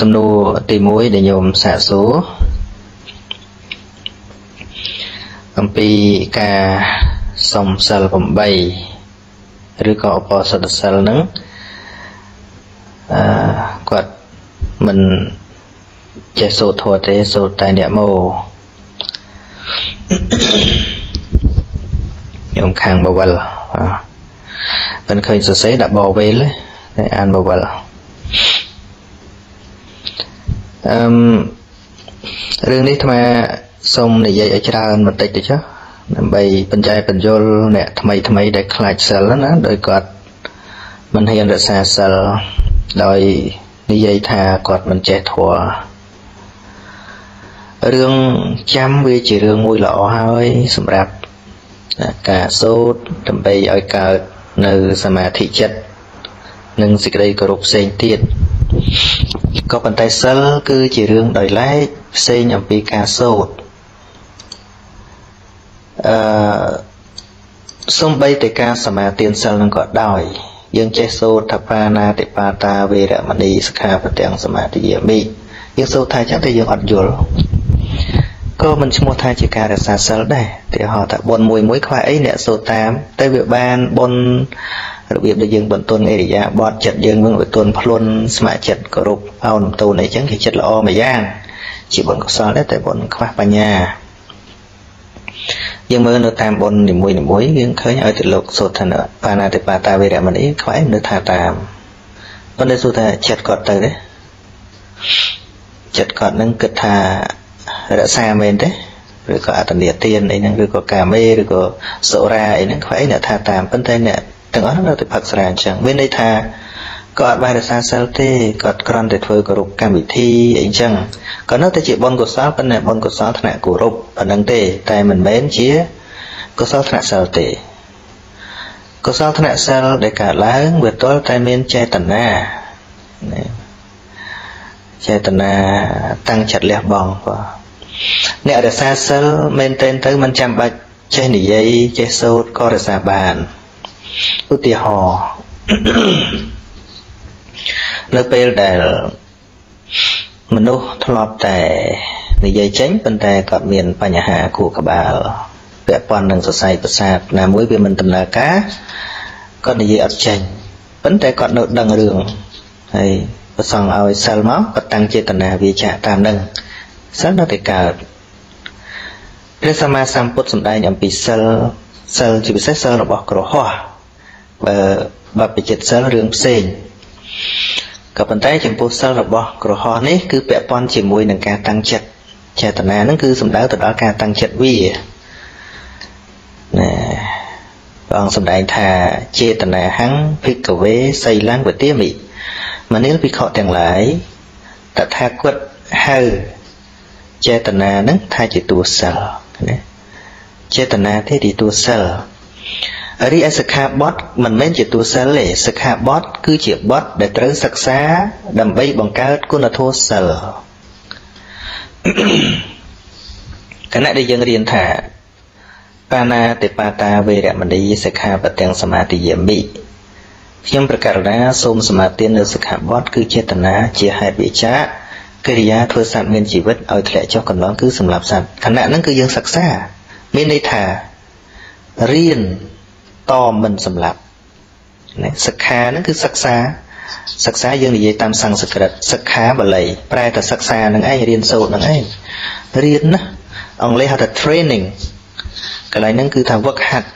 សំណួរទី1ដែលញោមសាកសួរអំពីការសុំសិល8ឬក៏ឧបោសថសិលហ្នឹងអឺគាត់មិនចេះសូត្រធម៌ទេសូត្រតែអ្នកមកខ្ញុំខាងបវលបាទមិនឃើញសរសេរដាក់បវេលទេអានបវល អឺមរឿងនេះអាត្មាសូមនិយាយឲ្យច្រើនបន្តិចទៅចុះដើម្បីបញ្ចែបញ្យលអ្នកថ្មីថ្មីដែលខ្លាចសិលណាដោយគាត់មិនហ៊ានរក្សាសិលដោយនិយាយថាគាត់មិនចេះធម៌រឿងចាំវាជារឿងមួយល្អហើយសម្រាប់ការសូត្រដើម្បីឲ្យកើតនៅសមាធិចិត្ត និងសេចក្តីគោរពផ្សេងទៀតក៏ប៉ុន្តែសិលគឺជារឿងដោយឡែកផ្សេងអំពីការសូត្រអឺសំបីតែការសមាទានសិលនឹងក៏ដោយ យើងចេះសូត្រថាបាណាតិបាតាវេរមណីសិក្ខាបទាំងសមាធិយាមិយើងសូត្រថាចឹងតែយើងអត់យល់ក៏មិនឈ្មោះថាជាការរក្សាសិលដែរទីហោថាបុណ្យមួយមួយខ្វះអីអ្នកសូត្រតាម តែវាបានបុណ្យរបៀបដែលយើងបន្ទន់អេរិយាបថចិត្តយើងនឹងបន្ទន់ភ្លុនស្ម័គ្រចិត្តគោរពអោនតូនអីចឹងគេចិត្តល្អមួយយ៉ាងជាបុណ្យកុសលដែរតែបុណ្យខ្វះបញ្ញាយើងមើលនៅតាមបុណ្យនីមួយនីមួយយើងឃើញឲ្យទៅលោកសូត្រថាបាណាតិបាតាវេរមណីខ្វែងនៅថាតាមប៉ុន្តែសូត្រថាចិត្តគាត់ទៅទេចិត្តគាត់នឹងគិតថារក្សាមែនទេឬក៏អតនិទានអីហ្នឹងឬក៏កាមេឬក៏សុរាអីហ្នឹងខ្វែងអ្នកថាតាមប៉ុន្តែអ្នក ទាំងអស់នៅតែផឹកស្រាអញ្ចឹងមានន័យថាក៏អត់បានរក្សាសិលទេគាត់គ្រាន់តែធ្វើគោរពកម្មវិធីអីចឹងក៏នៅតែជាបុណ្យកុសលប៉ុន្តែបុណ្យកុសលថ្នាក់គោរពប៉ុណ្ណឹងទេ តែមិនមែនជាកុសលថ្នាក់សិលទេកុសលថ្នាក់សិលដែលកើតឡើងវាទាល់តែមានចេតនាចេតនាតាំងចិត្តលះបង់បាទអ្នករក្សាសិលមែនតែនទៅមិនចាំបាច់ចេះនិយាយចេះសូត្រក៏រក្សាបាន ឧទាហរណ៍នៅពេលដែលមនុស្សធ្លាប់តែនិយាយចេញប៉ុន្តែគាត់មានបញ្ហាខួរក្បាលពាក់ព័ន្ធនឹងសរសៃប្រសាទណាមួយវាមិនដំណើរការគាត់និយាយអត់ចេញប៉ុន្តែគាត់នៅដឹងរឿងហើយប្រសងឲ្យសិលមកគាត់តាំងចេតនាវាចាក់តាមនឹងសិលនៅតែកើតព្រះសម្មាសម្ពុទ្ធសម្ដែងអំពីសិលសិលជាពិសេសសិលរបស់ក្រហោះ បើបព្វជិតសិលរឿងផ្សេងក៏ប៉ុន្តែចំពោះសិលរបស់ក្រហោះនេះគឺពាក់ព័ន្ធជាមួយនឹងការតាំងចិត្តចេតនាហ្នឹងគឺសំដៅទៅដល់ការតាំងចិត្តវាណាព្រះអង្គសម្ដែងថាចេតនាហੰភិក្ខវេសីលੰវទាមិមនាលភិក្ខុទាំងឡាយតថាគតហៅចេតនាហ្នឹងថាជាតួសិលណាចេតនាទេជាតួសិល រីឯសិក្ខាបទមិនមែនជាតួសិលទេសិក្ខាបទគឺជាបទដែលត្រូវសិក្សា ដើម្បីបង្កើតគុណធម៌សិលគណៈដែលយើងរៀនថាបាណាតិបាតាវេរមណីសិក្ខាបទាំងសមាទិយាមិខ្ញុំប្រកាសណាសូមសមាទាននៅសិក្ខាបទគឺចេតនាជាហេតុវិចាកិរិយាធ្វើសត្វមានជីវិតឲ្យធ្លាក់ចុះកន្លងគឺសម្រាប់សត្វខណៈហ្នឹងគឺយើងសិក្សា មានន័យថារៀន តមិនសម្លាប់ណាសិក្ខាហ្នឹងគឺសិក្សាសិក្សាយើងនិយាយតាមសំស្ក្រឹតសិក្ខាបាលីប្រែតែសិក្សាហ្នឹងឯងរៀនសូត្រហ្នឹងឯងរៀនណាអង់គ្លេសហៅថា training កន្លែងហ្នឹងគឺថាវឹកហាត់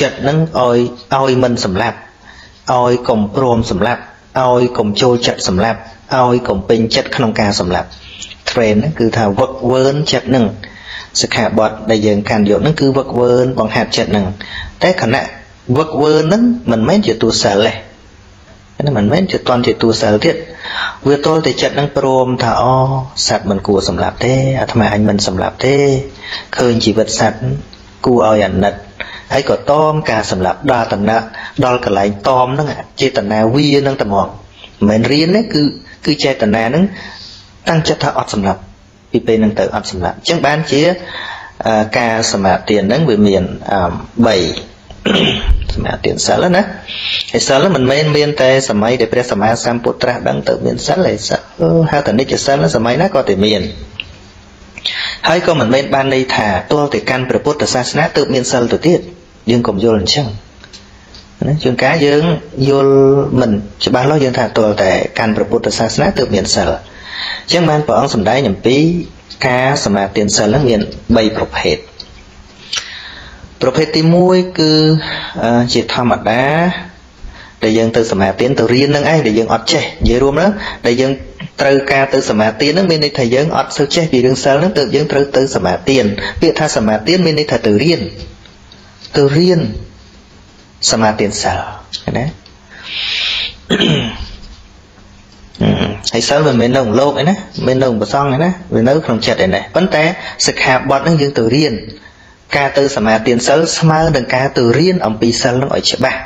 ចិត្តហ្នឹងឲ្យឲ្យមិនសម្លាប់ឲ្យកុំព្រមសម្លាប់ឲ្យកុំចូលចិត្តសម្លាប់ឲ្យកុំពេញចិត្តក្នុងការសម្លាប់ train ហ្នឹងគឺថាវឹកវើនចិត្តហ្នឹង សិក្ខាបទដែលយើងកាន់យកហ្នឹងគឺវឹកវើនបង្ហាត់ចិត្តហ្នឹងតែខណៈវឹកវើហ្នឹងមិនមែនជាទូសិលទេណាមិនមែនជាតន់ជាទូសិលទៀតវាទល់តែចិត្តនឹងព្រមថាអូសត្វមិនគួរសម្លាប់ទេអាត្មាអញមិនសម្លាប់ទេឃើញជីវិតសត្វគួរឲ្យអាណិតហើយក៏តមការសម្លាប់ដល់តំណែងដល់កន្លែងតមហ្នឹងចេតនាវានឹងតែមកមិនមែនរៀនទេគឺគឺចេតនាហ្នឹងតាំងចិត្តថាអត់សម្លាប់ ពីពេលហ្នឹងទៅអត់សម្លាប់អញ្ចឹងបានជាការសមាធិហ្នឹងវាមាន3សមាមាទានសិលណាហើយសិលមិនមែនមានតែសម័យដែលព្រះសម្មាសម្ពុទ្ធត្រាស់ដឹងទៅមានសិលហើយសិលហៅតែនិច្ចសិលសម័យណាក៏តែមានហើយក៏មិនមែនបានន័យថាទាល់តែកាន់ព្រះពុទ្ធសាសនាទើបមានសិលទៅទៀតយើងកុំយល់អញ្ចឹងណាជួនកាលយើងយល់មិនច្បាស់លាស់យើងថាទាល់តែកាន់ព្រះពុទ្ធសាសនាទើបមានសិល អញ្ចឹងបានព្រះអង្គសម្ដែងអំពីការសមាទានសិលហ្នឹងមាន3ប្រភេទប្រភេទទី1គឺជាធម្មតាដែលយើងទៅសមាទានទៅរៀននឹងឯងដែលយើងអត់ចេះនិយាយរួមហ្នឹងដែលយើងត្រូវការទៅសមាទានហ្នឹងមានន័យថាយើងអត់សូវចេះពីរឿងសិលហ្នឹងទើបយើងត្រូវទៅសមាទានពាក្យថាសមាទានមានន័យថាទៅរៀនទៅរៀនសមាទានសិលណា ហើយសិលមិនមែននៅក្នុងលោកឯណាមិននៅក្នុងប្រសងឯណាវានៅក្នុងចិត្តឯណាប៉ុន្តែសិក្ខាបទហ្នឹងយើងទៅរៀនការទៅសមាទានសិលស្មើនឹងការទៅរៀនអំពីសិលនឹងឲ្យច្បាស់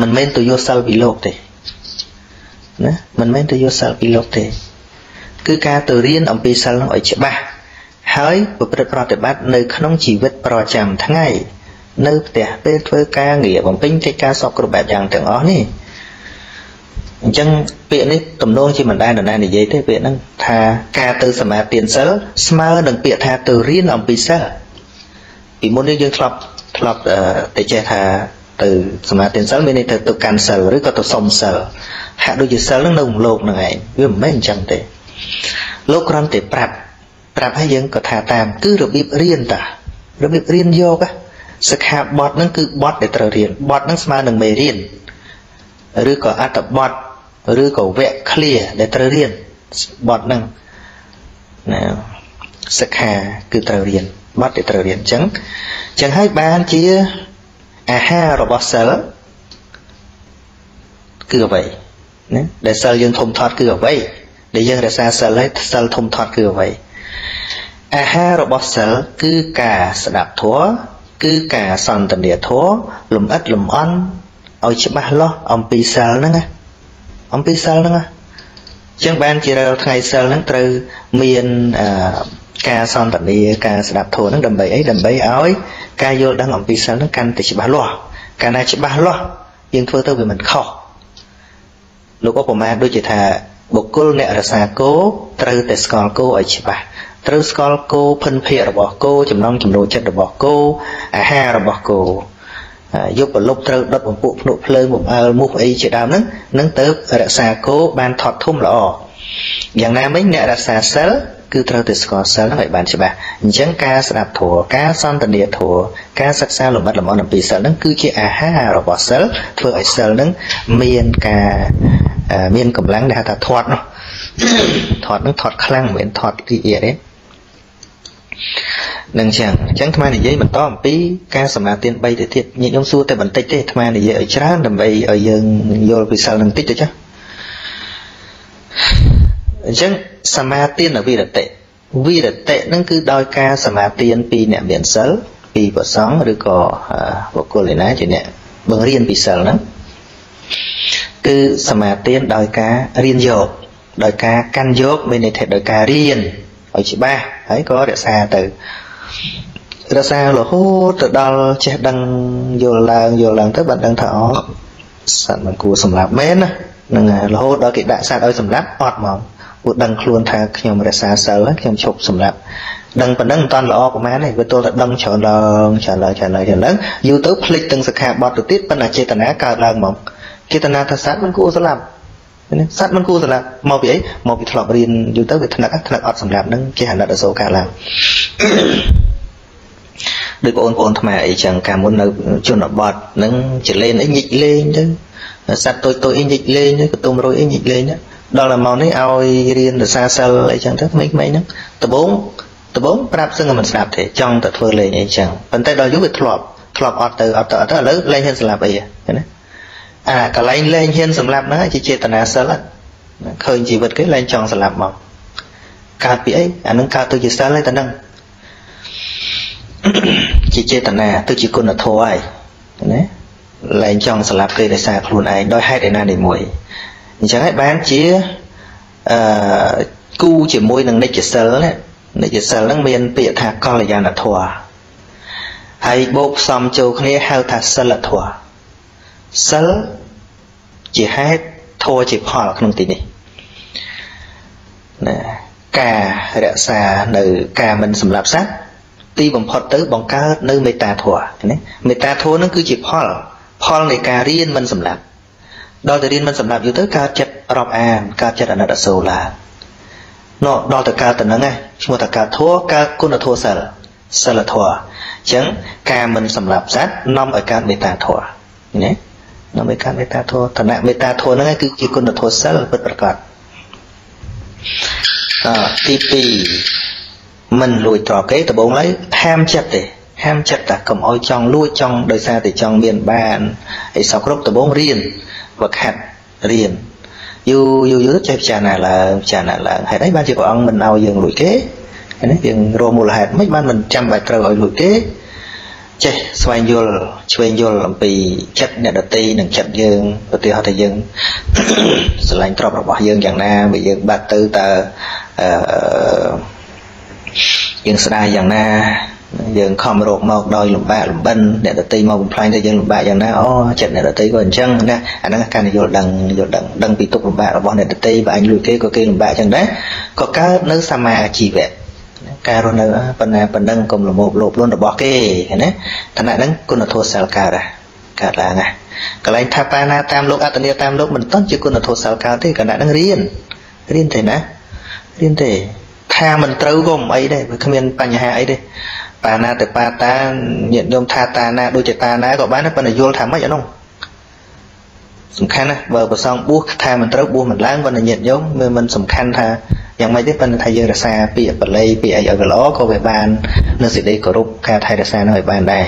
មិនមែនទៅយកសិលពីលោកទេណាមិនមែនទៅយកសិលពីលោកទេ គឺការទៅរៀនអំពីសិលនឹងឲ្យច្បាស់ហើយប្រព្រឹត្តប្រតិបត្តិនៅក្នុងជីវិតប្រចាំថ្ងៃនៅផ្ទះពេលធ្វើការងារបំពេញកិច្ចការសពគ្រប់បែបយ៉ាងទាំងអស់នេះ អញ្ចឹងពាក្យនេះទំនងជាមិនដែលនរណានិយាយទេពាក្យហ្នឹងថាការទៅសមាទានសិលស្មើនឹងពាក្យថាទៅរៀនអំពីសិលពីមុននេះយើងធ្លាប់ធ្លាប់តែចេះថាទៅសមាទានសិលមានន័យថាទៅកាន់សិលឬក៏ទៅសុំសិលហាក់ដូចជាសិលនឹងនៅក្នុងលោកហ្នឹងឯងវាមិនមែនអញ្ចឹងទេលោកគ្រាន់តែប្រាប់ប្រាប់ឲ្យយើងក៏ថាតាម គឺរបៀបរៀនតារបៀបរៀនយកសិក្ខាបទហ្នឹងគឺបទដែលត្រូវរៀនបទហ្នឹងស្មើនឹងមេរៀនឬក៏អត្ថបទ ឬក៏វគ្គ clear ដែលត្រូវរៀនបទហ្នឹងណាសិក្ខាគឺត្រូវរៀនបទដែលត្រូវរៀនអញ្ចឹងអញ្ចឹងហើយបានជាអាហាររបស់សិលគឺអ្វីណាដែលសិលយើងធំធាត់គឺអ្វីដែលយើងរក្សាសិលហើយសិលធំធាត់គឺអ្វីអាហាររបស់សិលគឺការស្ដាប់ធម៌គឺការសន្ទនាធម៌លំអិតលំអន់ឲ្យច្បាស់លាស់អំពីសិលហ្នឹងណា អំពីសិលហ្នឹងណាអញ្ចឹងបានជារាល់ថ្ងៃសិលហ្នឹងត្រូវមានការសន្ទនាការស្ដាប់ធម៌ហ្នឹងដើម្បីអីដើម្បីឲ្យការយល់ដឹងអំពីសិលហ្នឹងកាន់តែច្បាស់លាស់កាលណាច្បាស់លាស់យើងធ្វើទៅវាមិនខុសលោកឧបមាដូចជាថាបុគ្គលអ្នករសាគោត្រូវតែស្គាល់គោឲ្យច្បាស់ត្រូវស្គាល់គោភិនភាករបស់គោចំណងចំណូលចិត្តរបស់គោអាហាររបស់គោ យកប្រលប់ត្រូវដុតបំពួកភ្នក់ភ្លើងបំអើលមុខអីជាដើមហ្នឹងនឹងទៅរក្សាគោបានថត់ធំល្អយ៉ាងណាមិញអ្នករក្សាសិលគឺត្រូវតែស្គាល់សិលហ្នឹងឲ្យបានច្បាស់អញ្ចឹងការស្ដាប់ធម៌ការសន្ទនាធម៌ការសិក្សាលម្អិតលម្អន់អំពីសិលហ្នឹងគឺជាអាហាររបស់សិលធ្វើឲ្យសិលហ្នឹងមានការមានកម្លាំងដែលហៅថាធាត់នោះធាត់ហ្នឹងធាត់ខ្លាំងមិនមែនធាត់រីករាយទេ នឹងចឹងអញ្ចឹងអាត្មានិយាយបន្តអំពីការសមាទាន3ទៅទៀតញាតិញោមសួរតែបន្តិចទេអាត្មានិយាយឲ្យច្រើនដើម្បីឲ្យយើងយល់ពីសិលនឹងតិចទៅចាអញ្ចឹងសមាទានវិរតិវិរតិនឹងគឺដោយការសមាទានពីអ្នកមានសិលពីប្រសង់ឬក៏បុគ្គលឯណាជាអ្នកបង្រៀនពីសិលហ្នឹងគឺសមាទានដោយការរៀនយកដោយការកាន់យកមានន័យថាដោយការរៀនឲ្យច្បាស់ហើយក៏រក្សាទៅ រក្សារហូតទៅដល់ចេះដឹងយល់ឡើងយល់ឡើងទៅបានដឹងថាអូសត្វមិនគួរសម្លាប់មែនណានឹងរហូតដល់គេដាក់សត្វឲ្យសម្លាប់អត់ហ្មងពួកដឹងខ្លួនថាខ្ញុំរក្សាសិលខ្ញុំឈប់សម្លាប់ដឹងប៉ុណ្ណឹងមិនតាន់ល្អប្រហែលទេវាទល់តែដឹងច្រើនឡើងច្រើនឡើងច្រើនឡើងច្រើនឡើងយូរទៅភ្លេចទាំងសិក្ខាបទទៅទៀតប៉ុន្តែចេតនាកើតឡើងហ្មងចេតនាថាសត្វមិនគួរសម្លាប់ណាសត្វមិនគួរសម្លាប់មកពីអីមកពីធ្លាប់រៀនយូរទៅវាថ្នាក់ថ្នាក់អត់សម្លាប់នឹងគេអាណិតអសូរកើតឡើង ដូចបងប្អូនថ្មអីចឹងកាលមុននៅជនបទនឹងចលេនអីញិចលេងទៅសត្វតូចតូចអីញិចលេងទៅកតុំរុយអីញិចលេងទៅដល់តែមកនេះឲ្យរៀនរសាសិលអីចឹងទៅក្មេងៗហ្នឹងដំបងដំបងប្រាប់សឹងមិនស្ដាប់ទេចង់តែធ្វើលេងអីចឹងប៉ុន្តែដល់យូរវាធ្លាប់ធ្លាប់អត់ទៅអត់ទៅអត់ទៅឥឡូវលែងហ៊ានស្លាប់អីណាអាកន្លែងលែងហ៊ានសម្លាប់ហ្នឹងជាចេតនាសិលឃើញជីវិតគេលែងចង់សម្លាប់មកកើតពីអីអានឹងកើតទៅជាសិលហើយតែហ្នឹង ជាចេតនាទៅជាគុណធម៌ហើយណាលែងចង់ស្លាប់គេដោយសារខ្លួនឯងដោយហេតុឯណានេះមួយអញ្ចឹងហើយបានជាអឺគូជាមួយនឹងនិច្ចសិលណានិច្ចសិលហ្នឹងមានពាក្យថាកល្យាណធម៌ហើយបូកផ្សំចូលគ្នាហៅថាសិលធម៌សិលជាហេតុធម៌ជាផលក្នុងទីនេះណាការរក្សានៅការមិនសម្លាប់សត្វ ទីបំផុតទៅបង្កើតនៅមេត្តាធម៌ណាមេត្តាធម៌នឹងគឺជាផល ផលនៃការរៀនមិនសម្លាប់ដល់តែរៀនមិនសម្លាប់យូរទៅកើតចិត្តរាប់អានកើតចិត្តអាណិតអាសូរឡើងនោះដល់តែកើតទៅហ្នឹងឯងឈ្មោះថាកើតធម៌កើតគុណធម៌សិលសិលធម៌អញ្ចឹងការមិនសម្លាប់សត្វនាំឲ្យកើតមេត្តាធម៌ណានាំឲ្យកើតមេត្តាធម៌ឋានៈមេត្តាធម៌ហ្នឹងគឺជាគុណធម៌សិលពិតប្រាកដអទី2 មិនលួចទ្រព្យគេដំបូងឡើយហាមចិត្តទេហាមចិត្តតែកុំឲ្យចង់លួចចង់ដោយសារតែចង់មានបានអីសោះគ្រប់ដំបូងរៀនវឹកហាត់រៀនយូរយូរយូរចេះពិចារណាឡើងពិចារណាឡើងហេតុអីបានជាព្រះអង្គមិនឲ្យយើងលួចគេនេះយើងរមូលហេតុមិនបានមិនចាំបាច់ត្រូវឲ្យលួចគេចេះស្វែងយល់ឆ្វេងយល់អំពីចិត្តអ្នកដតីនិងចិត្តយើងឧទាហរណ៍ថាយើងស្រឡាញ់ទ្រព្យរបស់យើងយ៉ាងណាបើយើងបាត់ទៅតើអឺ យើងស្ដាយយ៉ាងណាយើងខំរកមកដោយលំបាកលំបិនអ្នកដតីមកបំផ្លាញទៅយើងលំបាកយ៉ាងណាអូចិត្តអ្នកដតីក៏អញ្ចឹងណាអាហ្នឹងការយល់ដឹងយល់ដឹងដឹងពីទុកលំបាករបស់អ្នកដតីបើអញលួចគេក៏គេលំបាកអញ្ចឹងដែរក៏កើតនៅសមាអាជីវៈការរស់នៅប៉ុណ្ណាប៉ុណ្ណឹងកុំលមោបលោភលន់របស់គេណាឋានៈហ្នឹងគុណធម៌សិលកើតកើតឡើងណាកន្លែងថាបាណាតាមលោកអត្តនីតាមលោកមិនតន់ជាគុណធម៌សិលកើតទេគណៈហ្នឹងរៀនរៀនទេណារៀនទេ ថាមិនត្រូវក៏មិនអីដែរវាគ្មានបញ្ហាអីទេបាណាទៅបាតាញាតិញោមថាតាណាដូចជាតាណាក៏បានប៉ុន្តែយល់ថាម៉េចអានោះសំខាន់ណាបើប្រសងបួសថាមិនត្រូវបួសមិនឡើងប៉ុន្តែញាតិញោមវាមិនសំខាន់ថាយ៉ាងម៉េចទេប៉ុន្តែថាយើងរក្សាពាក្យបល័យពាក្យអីឲ្យវាល្អក៏វាបាននៅសេចក្តីគោរពការថែរក្សានោះឲ្យបានដែរ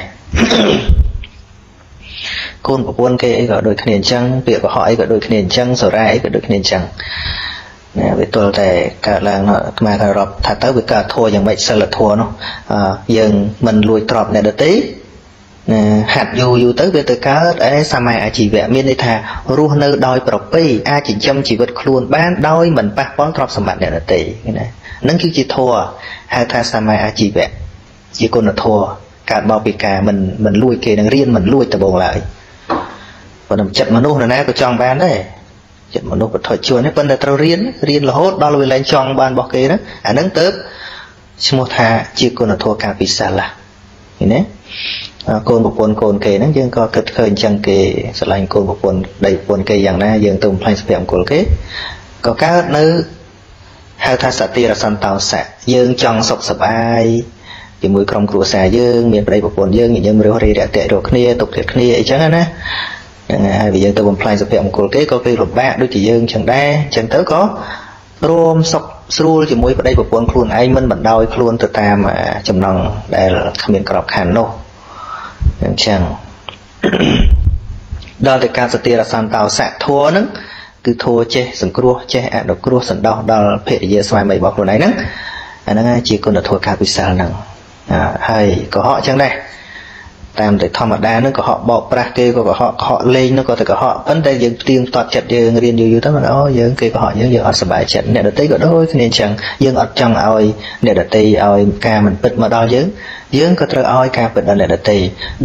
កូនប្រពន្ធគេអីក៏ដូចគ្នាអញ្ចឹងពាក្យកុហកអីក៏ដូចគ្នាអញ្ចឹងសរាអីក៏ដូចគ្នាអញ្ចឹង ណាវាទល់តែកើតឡើងអាត្មាក៏រាប់ថាទៅវាកើតធัวយ៉ាងម៉េចសិលធัวនោះយើងមិនលួចទ្រព្យអ្នកដទៃណាហាត់យូរយូរទៅវាទៅកើតអេសមាអាជីវៈមានន័យថារស់នៅដោយប្រពៃអាចចិញ្ចឹមជីវិតខ្លួនបានដោយមិនប៉ះពាល់ទ្រព្យសម្បត្តិអ្នកដទៃណានឹងគឺជាធัวហៅថាសមាអាជីវៈជាគុណធัวកើតមកពីការមិនមិនលួចគេនឹងរៀនមិនលួចដបងឡើយប៉ុន្តែចិត្តមនុស្សណាក៏ចង់បានដែរ ចិត្តមនុស្សវត្ថុជួននេះប៉ុន្តែត្រូវរៀនរៀនរហូតដល់វាលែងចង់បានរបស់គេណាអាហ្នឹងទៅឈ្មោះថាជាគុណធម៌ការពិសាឡាឃើញទេកូនប្រពន្ធកូនគេហ្នឹងយើងក៏គិតឃើញអញ្ចឹងគេស្រឡាញ់កូនប្រពន្ធដីប្រពន្ធគេយ៉ាងណាយើងទៅបំផ្លាញសុភមង្គលគេក៏កើតនៅហៅថាសតិរសន្តោសៈយើងចង់សុខសប្បាយជាមួយក្រុមគ្រួសារយើងមានប្តីប្រពន្ធយើងយើងរើសរីរយៈតេរកគ្នាទុកទៀតគ្នាអីចឹងណា ហ្នឹងហើយបើយើងទៅបំផ្លាញសុភមង្គលគេក៏គេលំបាកដូចជាយើងចឹងដែរចឹងទៅក៏រួមសុខស្រួលជាមួយប្តីប្រពន្ធខ្លួនឯងមិនបណ្ដោយខ្លួនទៅតាមចំណងដែលគ្មានក្របខ័ណ្ឌនោះអញ្ចឹងដល់ទៅការសតិរសន្តោសៈធัวហ្នឹងគឺធัวចេះសង្គ្រោះចេះអនុគ្រោះសន្តោសដល់ភរិយាស្វាមីរបស់ខ្លួនឯងហ្នឹងអាហ្នឹងជាគុណធម៌ការពិសាលហ្នឹងហើយក៏ហកអញ្ចឹងដែរ តាមតែធម្មតានឹងកុហកបោកប្រាស់គេក៏កុហកកុហកលេងនោះក៏ទៅកុហកប៉ុន្តែយើងផ្ទៀងផ្ទាត់ចិត្តយើងរៀនយូរយូរទៅមិនអូយើងគេកុហកយើងយើងអត់សុបាយចិត្តអ្នកដតីក៏ដូចគ្នាអញ្ចឹងយើងអត់ចង់ឲ្យអ្នកដតីឲ្យការមិនពិតមកដល់យើងយើងក៏ត្រូវឲ្យការពិតដល់អ្នកដតី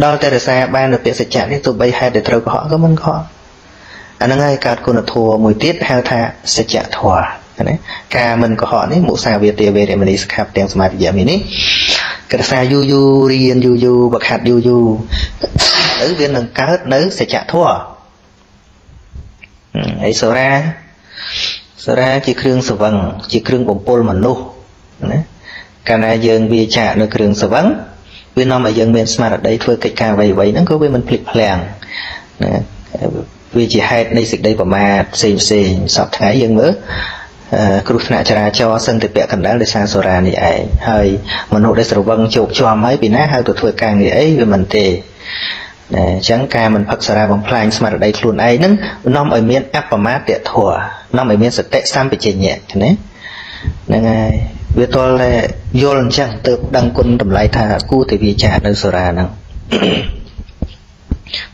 ដល់តែរសាបាននៅពាក្យសច្ចៈនេះទោះបីហេតុដែលត្រូវកុហកក៏មិនកុហកអាហ្នឹងហើយកើតគុណធម៌មួយទៀតហៅថាសច្ចធម៌ ណាការមិនកុហកនេះមុសាវាទាវេរមណីសខាប់ទាំងសមាធិយាមីនេះកថាយូរយូររៀនយូរយូរបខាត់យូរយូរទៅវានឹងកើតនៅសច្ចធម៌ហើយសូរាសូរាជាគ្រឿងសវឹងជាគ្រឿងបំពុលមនុស្សណាកាលណាយើងវាចាកនៅគ្រឿងសវឹងវានាំឲ្យយើងមានស្មារតីធ្វើកិច្ចការអ្វីៗហ្នឹងក៏វាមិនភ្លេចភ្លាំងណាវាជាហេតុនៃសេចក្តីប្រមាទផ្សេងផ្សេងសពថ្ងៃយើងមើល គ្រោះថ្នាក់ចរាចរណ៍សឹងតែពាក់កណ្ដាលដោយសារសូរ៉ានេះឯងហើយមនុស្សដែលស្រវឹងជោគជាំហើយពីណាហៅទៅធ្វើការងារអីវាមិនទេណាអញ្ចឹងការមិនផឹកសារ៉ាបំផ្លាញស្មារតីខ្លួនឯងហ្នឹងនាំឲ្យមានអបមាទធัวនាំឲ្យមានសតិសម្បជញ្ញៈណាហ្នឹងហើយវាទល់តែយល់អញ្ចឹងទើបដឹងគុណតម្លៃថាគួរតែវាចានៅសូរ៉ាហ្នឹង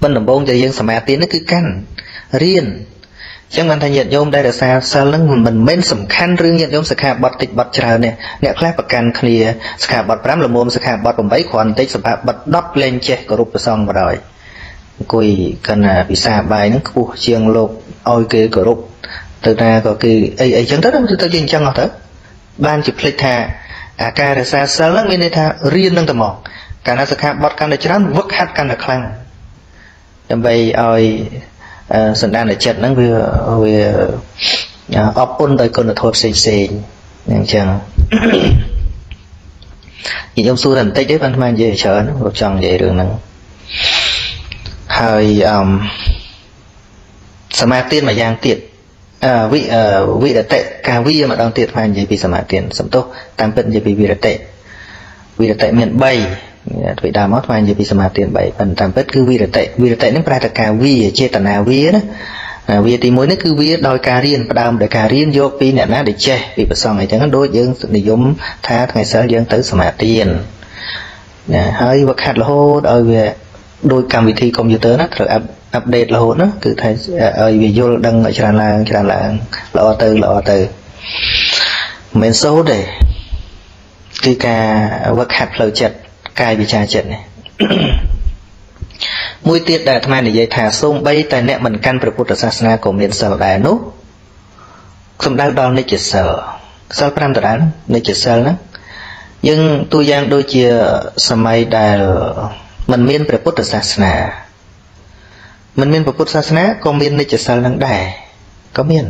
មិនដំបងដែលយើងសមាធិនេះគឺកាន់រៀន ចឹងបានថាញាតិញោមដែលរសាសិលហ្នឹងមិនមែនសំខាន់រឿងញាតិញោមសិក្ខាបទតិចបទច្រើនទេអ្នកខ្លះប្រកាន់គ្នាសិក្ខាបទ5ល្មមសិក្ខាបទ8គ្រាន់តិចសិក្ខាបទ10លែងចេះគោរពប្រសងបរយអង្គុយកណ្ណាពិសាបាយហ្នឹងខ្ពស់ជាងលោកឲ្យគេគោរពទៅណាក៏គេអីអីចឹងទៅទៅជាអញ្ចឹងអត់ទៅបានជាភ្លេចថាអាការរសាសិលហ្នឹងមានន័យថារៀននឹងតែមកកាលណាសិក្ខាបទកាន់តែច្រើនវឹកហាត់កាន់តែខ្លាំងដើម្បីឲ្យ សន្តានចិត្តហ្នឹងវាវាអបអុនដោយគុណធម៌ផ្សេងផ្សេងអញ្ចឹងខ្ញុំសួរតែបន្តិចទេបានថ្មនិយាយច្រើនខ្ញុំចង់និយាយរឿងហ្នឹងហើយអមសមាធិមួយយ៉ាងទៀតវិវិរតិការវិម្ដងទៀតមកនិយាយពីសមាធិសំទោសតាមពិតនិយាយពីវិរតិវិរតិមាន3 ពីដើមមកថ្មនិយាយពីសមាធិ3ប៉ុន្តែតាមពិតគឺវិរតិវិរតិនេះប្រែតែការវិចេតនាវិណាវាទី1នេះគឺវាដោយការរៀនផ្ដើមដោយការរៀនយកពីអ្នកណាដែលចេះពីប្រសងអញ្ចឹងដូចយើងនិយមថាថ្ងៃសិលយើងទៅសមាធិណាហើយវាខាត់រហូតឲ្យវាដោយកម្មវិធីកុំព្យូទ័រណាត្រូវអាប់អាប់ដេតរហូតណាគឺថាឲ្យវាយល់ដឹងឲ្យច្រើនឡើងច្រើនឡើងល្អទៅល្អទៅមិនសូត្រទេគឺការវឹកហាត់ផ្លូវចិត្ត កាយវិចារចិត្តនេះមួយទៀតដែលអាត្មានិយាយថាសូម្បីតែអ្នកមិនកាន់ព្រះពុទ្ធសាសនាក៏មានសិលដែរនោះសំដៅដល់និច្ចសិលសិល5ដដែលនិច្ចសិលហ្នឹងយើងទូយ៉ាងដូចជាសម័យដែលមិនមានព្រះពុទ្ធសាសនាមិនមានព្រះពុទ្ធសាសនាក៏មាននិច្ចសិលនឹងដែរក៏មាន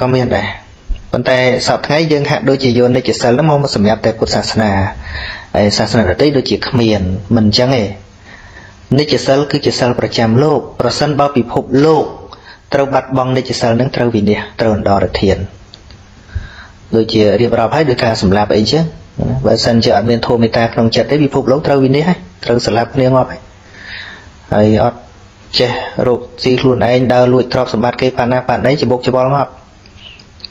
ក៏មានដែរ ប៉ុន្តែសប្តាហ៍ថ្ងៃយើងហាក់ដូចជាយកនិច្ចសិលហ្នឹងមកសម្រាប់តែពុទ្ធសាសនាហើយសាសនាដទៃដូចជាគ្មានមិនអញ្ចឹងទេនិច្ចសិលគឺជាសិលប្រចាំលោកប្រសិនបើពិភពលោកត្រូវបាត់បង់និច្ចសិលនឹងត្រូវវិនិច្ឆ័យត្រូវអន្តរធានដូចជារៀបរាប់ឲ្យដោយការសម្លាប់អីចឹងបើសិនជាអត់មានធម៌មេត្តាក្នុងចិត្តទេពិភពលោកត្រូវវិនិច្ឆ័យត្រូវសម្លាប់គ្នាងាប់ហើយហើយអត់ចេះរោគស៊ីខ្លួនឯងដើរលួចទ្រព្យសម្បត្តិគេបាណាបាណីច្បុកច្បល់ងាប់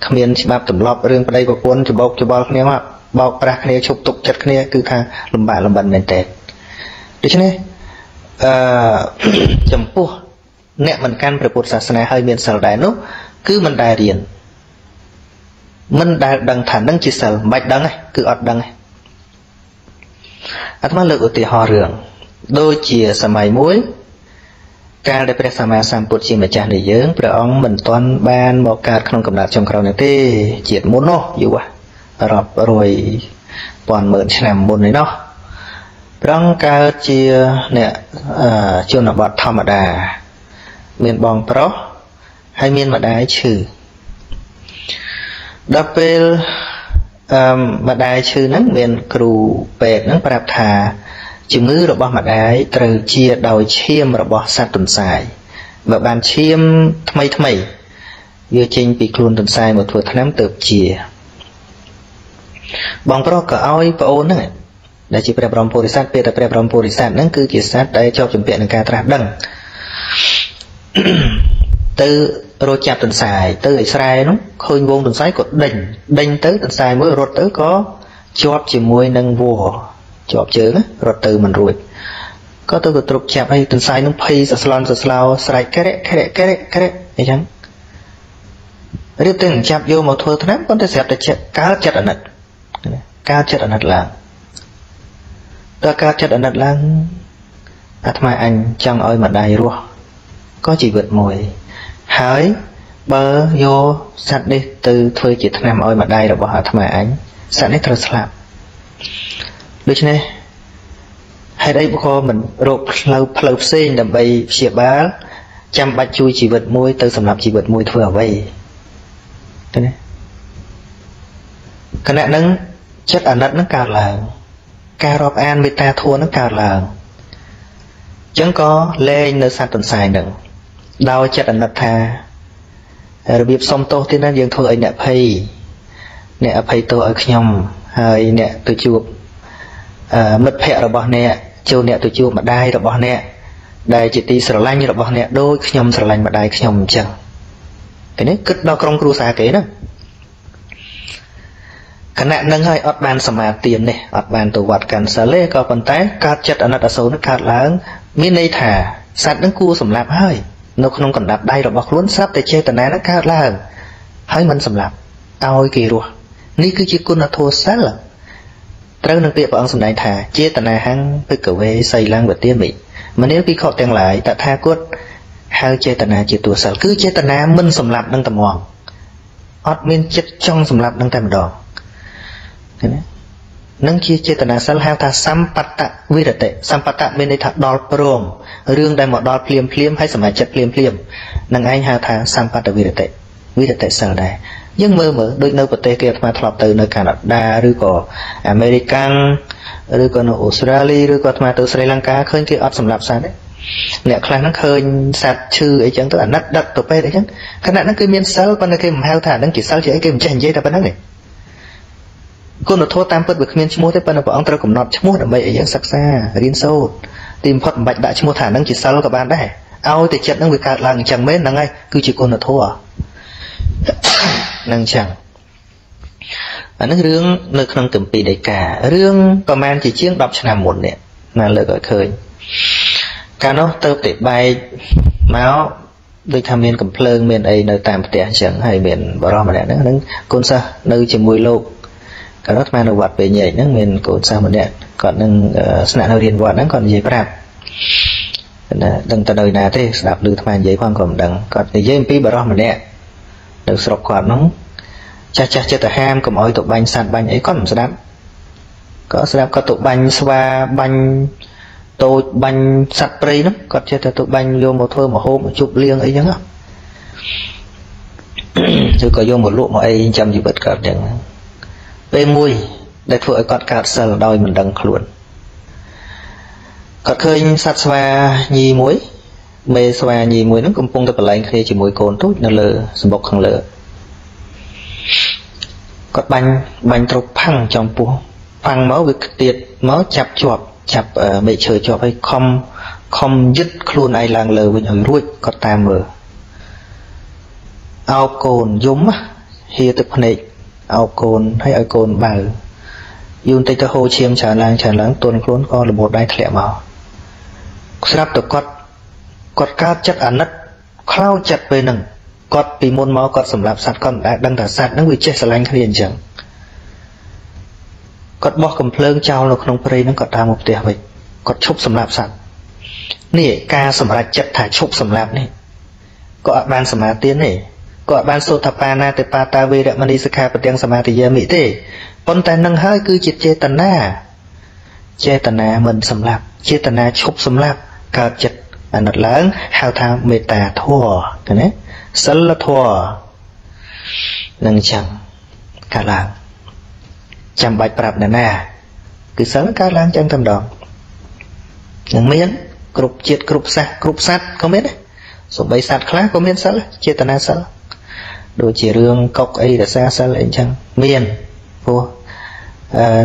គ្មានច្បាប់ទម្លាប់រឿងប្តីប្រពន្ធច្បុកច្បល់គ្នាងាប់បោកប្រាស់គ្នាឈប់ទុកចិត្តគ្នាគឺថាលំបាកលំបិនមែនតើដូច្នេះអឺចំពោះអ្នកមិនកាន់ព្រះពុទ្ធសាសនាហើយមានសិលដែរនោះគឺមិនដែលរៀនមិនដែលដឹងថានឹងជាសិលមិនបាច់ដឹងទេគឺអត់ដឹងទេអាត្មាលើកឧទាហរណ៍រឿងដូចជាសម័យមួយ កាលដែលព្រះសម្មាសម្ពុទ្ធជាម្ចាស់នៃយើងព្រះអង្គមិនទាន់បានមកកើតក្នុងកំណត់ចុងក្រោយនេះទេជាតិមុននោះយូររាប់រយពាន់ម៉ឺនឆ្នាំមុននេះនោះព្រះអង្គកើតជាអ្នកជនបទធម្មតា មានបងប្រុសហើយមានម្ដាយឈឺដល់ពេលអឺម្ដាយឈឺហ្នឹងមានគ្រូពេទ្យហ្នឹងប្រាប់ថា ជំងឺរបស់ម្ដាយត្រូវជាដោយឈាមរបស់សត្វទន្សាយបើបានឈាមថ្មីថ្មីវាចេញពីខ្លួនទន្សាយមកធ្វើថ្នាំទៅជា បងប្រុសក៏ឲ្យប្អូនហ្នឹងដែលជាព្រះបរមពុរិស័ទពេលតែព្រះបរមពុរិស័ទហ្នឹងគឺជាសត្វដែលជាប់ជំពាក់នឹងការត្រាស់ដឹងទៅរត់ចាប់ទន្សាយទៅឯស្រែនោះឃើញវងទន្សាយក៏ដេញដេញទៅទន្សាយមួយរត់ទៅក៏ជាប់ជាមួយនឹងវោ ជាប់ជើងរត់ទៅមិនរួចក៏ទៅក៏ទ្រុបចាប់ហើយទន្សាយនោះភ័យសស្លន់សស្លោស្រែកក្រែកក្រែកក្រែកក្រែកអញ្ចឹងរៀបទៅចាប់យកមកធ្វើថ្នាំប៉ុន្តែស្រាប់តែកើតចិត្តអាណិតកើតចិត្តអាណិតឡើងតើកើតចិត្តអាណិតឡើងអាត្មាអញចង់ឲ្យម្ដាយរស់ក៏ជីវិតមួយហើយបើយកសត្វនេះទៅធ្វើជាថ្នាំឲ្យម្ដាយរបស់អាត្មាអញសត្វនេះត្រូវស្លាប់ ដូច្នេះហេតុអីបុគ្គលមិនរកផ្លូវផ្លូវផ្សេងដើម្បីព្យាបាលចាំបាច់ជួយជីវិតមួយទៅសម្រាប់ជីវិតមួយធ្វើអ្វីឃើញទេគណៈនឹងចិត្តអាណិតនឹងកើតឡើង ការរាប់អានមេត្តាធម៌នឹងកើតឡើងអញ្ចឹងក៏លែងនៅសត្វទន្សាយនឹងដោយចិត្តអាណិតថារបៀបសុំទោសទៀតណាយើងធ្វើឲ្យអ្នកភ័យអ្នកអភ័យទោសឲ្យខ្ញុំហើយអ្នកទៅជួប មិត្តភ័ក្តិរបស់អ្នកចូលអ្នកទៅជួបម្ដាយរបស់អ្នកដែលជាទីស្រឡាញ់របស់អ្នកដូចខ្ញុំស្រឡាញ់ម្ដាយខ្ញុំអញ្ចឹងគេនេះគិតដល់ក្រុមគ្រួសារគេណាគណៈនឹងឲ្យអត់បានសមាទាននេះអត់បានទៅវត្តកាន់សិលទេក៏ប៉ុន្តែកើតចិត្តអាណិតអាសូរនឹងកើតឡើង មានន័យថាសត្វនឹងគួរសម្លាប់ហើយនៅក្នុងកណ្ដាប់ដៃរបស់ខ្លួនស្រាប់តែចេតនានឹងកើតឡើងហើយមិនសម្លាប់ឲ្យគេរស់នេះគឺជាគុណធម៌សិល ត្រូវនឹងពាក្យព្រះអង្គសម្ដែងថាចេតនាហੰភិក្ខវេសីលੰវទាមិមនាលភិក្ខុទាំងឡាយតថាគតហៅចេតនាជាតួសិលគឺចេតនាមិនសម្លាប់នឹងត្មងអត់មានចិត្តចង់សម្លាប់នឹងតែម្ដងឃើញទេនឹងជាចេតនាសិលហៅថាសម្បតវិរតិសម្បតមានន័យថាដល់ព្រមរឿងដែលមកដល់ភ្លាមភ្លាមហើយសមាជិកភ្លាមភ្លាមនឹងឯងហៅថាសម្បតវិរតិវិរតិសិលដែរ យើងមើលមើលដូចនៅប្រទេសគេអាត្មាធ្លាប់ទៅនៅកាណាដាឬក៏អាមេរិកឬក៏នៅអូស្ត្រាលីឬក៏អាត្មាទៅស្រីលង្កាឃើញគេអត់សម្លាប់សត្វទេអ្នកខ្លះហ្នឹងឃើញសត្វឈឺអីចឹងទៅអាណិតដឹកទៅពេទ្យអីចឹងខណៈហ្នឹងគឺមានសិលប៉ុន្តែគេមិនហៅថាហ្នឹងជាសិលជាអីគេមិនចេះនិយាយតែប៉ុណ្្នឹងទេគុណធម៌តាមពិតវាគ្មានឈ្មោះទេប៉ុន្តែព្រះអង្គត្រូវកំណត់ឈ្មោះដើម្បីឲ្យយើងសិក្សារៀនសូត្រទីបំផុតមិនបាច់ដាក់ឈ្មោះថាហ្នឹងជាសិលក៏បានដែរឲ្យតែចិត្តហ្នឹងវាកើតឡើងអញ្ចឹងមែនហ្នឹងហើយគឺជាគុណធម៌ហ្នឹងអញ្ចឹងអានេះរឿងនៅក្នុងគម្ពីរដីការឿងប្រហែលជាជាង10ឆ្នាំមុននេះណាលើកឲ្យឃើញកាលនោះទៅតែបែកមកដូចថាមានកំភ្លើងមានអីនៅតាមផ្ទះអញ្ចឹងហើយមានបរិសម្នាក់ហ្នឹងហ្នឹងកូនសិស្សនៅជាមួយលោកកាលនោះអាត្មានៅវត្តពេញែកហ្នឹងមានកូនសិស្សម្នាក់គាត់នឹងស្នាក់នៅរៀនវត្តហ្នឹងគាត់និយាយប្រាប់ណាដឹងទៅនៅណាទេស្ដាប់ឮអាត្មានិយាយផងក៏មិនដឹងគាត់និយាយអំពីបរិសម្នាក់ នៅស្រុកគាត់ហ្នឹងចាស់ចាស់ចិត្តទៅហាមកុំអោយទៅបាញ់សត្វបាញ់អីគាត់មិនស្ដាប់គាត់ស្ដាប់គាត់ទៅបាញ់ស្វាបាញ់តូចបាញ់សត្វព្រៃហ្នឹងគាត់ចេះតែទៅបាញ់យកមកធ្វើមកហូបមកជប់លៀងអីចឹងឬក៏យកមកលក់មកអីចាំជីវិតគាត់ចឹងពេលមួយដែលធ្វើឲ្យគាត់កើតសិលដោយមិនដឹងខ្លួនគាត់ឃើញសត្វស្វាញីមួយ មេស្វាញីមួយហ្នឹងកំពុងតែប្រឡែងគ្នាជាមួយកូនទូចនៅលើសម្បុកខាងលើគាត់បាញ់បាញ់ត្រូវផាំងចំពោះផាំងមកវាទៀតមកចាប់ជាប់ចាប់មេឃឈើជាប់ហើយខំខំយឹតខ្លួនឯងឡើងលើវិញឲ្យរួចគាត់តាមមើលអោបកូនយំហៀទឹកភ្នែកអោបកូនហើយឲ្យកូនបើយូរបន្តិចទៅហូរឈាមច្រើនឡើងច្រើនឡើងទន់ខ្លួនក៏របូតដៃធ្លាក់មកស្រាប់តែគាត់ គាត់កើតចិត្តអាណិតខ្លោចចិត្តពេលហ្នឹងគាត់ពីមុនមកគាត់សម្រាប់សត្វគាត់មិនដែលដឹងថាសត្វហ្នឹងវាចេះស្រឡាញ់គ្នាអញ្ចឹងគាត់បោះកំភ្លើងចោលនៅក្នុងព្រៃហ្នឹងគាត់តាមមកផ្ទះវិញគាត់ឈប់សម្លាប់សត្វនេះការសម្រេចចិត្តថាឈប់សម្លាប់នេះក៏អត់បានសមាទានទេក៏អត់បានសូត្រថាបាណាទេបាតាវេរមណីសិក្ខាបទាំងសមាទិយាមិទេប៉ុន្តែនឹងហើយគឺជាចេតនាចេតនាមិនសម្លាប់ចេតនាឈប់សម្លាប់កើតចិត្ត អាណិតឡើងហៅថាមេត្តាធម៌ឃើញទេសិលធម៌នឹងចឹងកើតឡើងចាំបាច់ប្រាប់អ្នកណាគឺសិលកើតឡើងចឹងតែម្ដងនឹងមានគ្រប់ជាតិគ្រប់សាសគ្រប់សត្វក៏មានដែរសូម្បីសត្វខ្លះក៏មានសិលចេតនាសិលដូចជារឿងកុកអីរសាសិលអីចឹងមានព្រោះ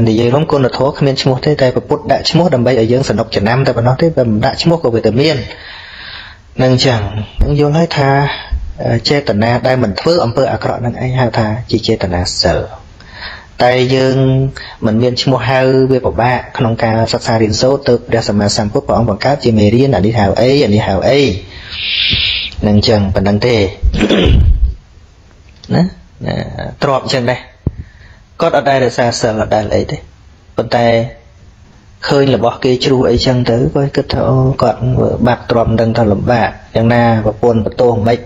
និយាយរួមគុណធម៌គ្មានឈ្មោះទេតែពុទ្ធដាក់ឈ្មោះដើម្បីឲ្យយើងសនុកចំណាំតែប៉ុណ្ណោះទេបើមិនដាក់ឈ្មោះក៏វាតែមាននឹងចឹងនឹងយល់ហើយថាចេតនាដែលមិនធ្វើអំពើអាក្រក់នឹងឯងហៅថាជាចេតនាសិលតែយើងមិនមានឈ្មោះហៅវាពិបាកក្នុងការសិក្សារៀនសូត្រទៅព្រះសម្មាសម្ពុទ្ធព្រះអង្គបង្កើតជាមេរៀនអានេះហៅអីអានេះហៅអីនឹងចឹងប៉ុណ្្នឹងទេណាទ្របចឹងដែរ គាត់អត់ដែលរក្សាសិលអត់ដែលអីទេប៉ុន្តែឃើញរបស់គេជ្រុះអីចឹងទៅគាត់គិតថាអូគាត់បាត់ទ្របមិនដឹងថាលំបាកយ៉ាងណាប្រពន្ធបន្ទោសមិន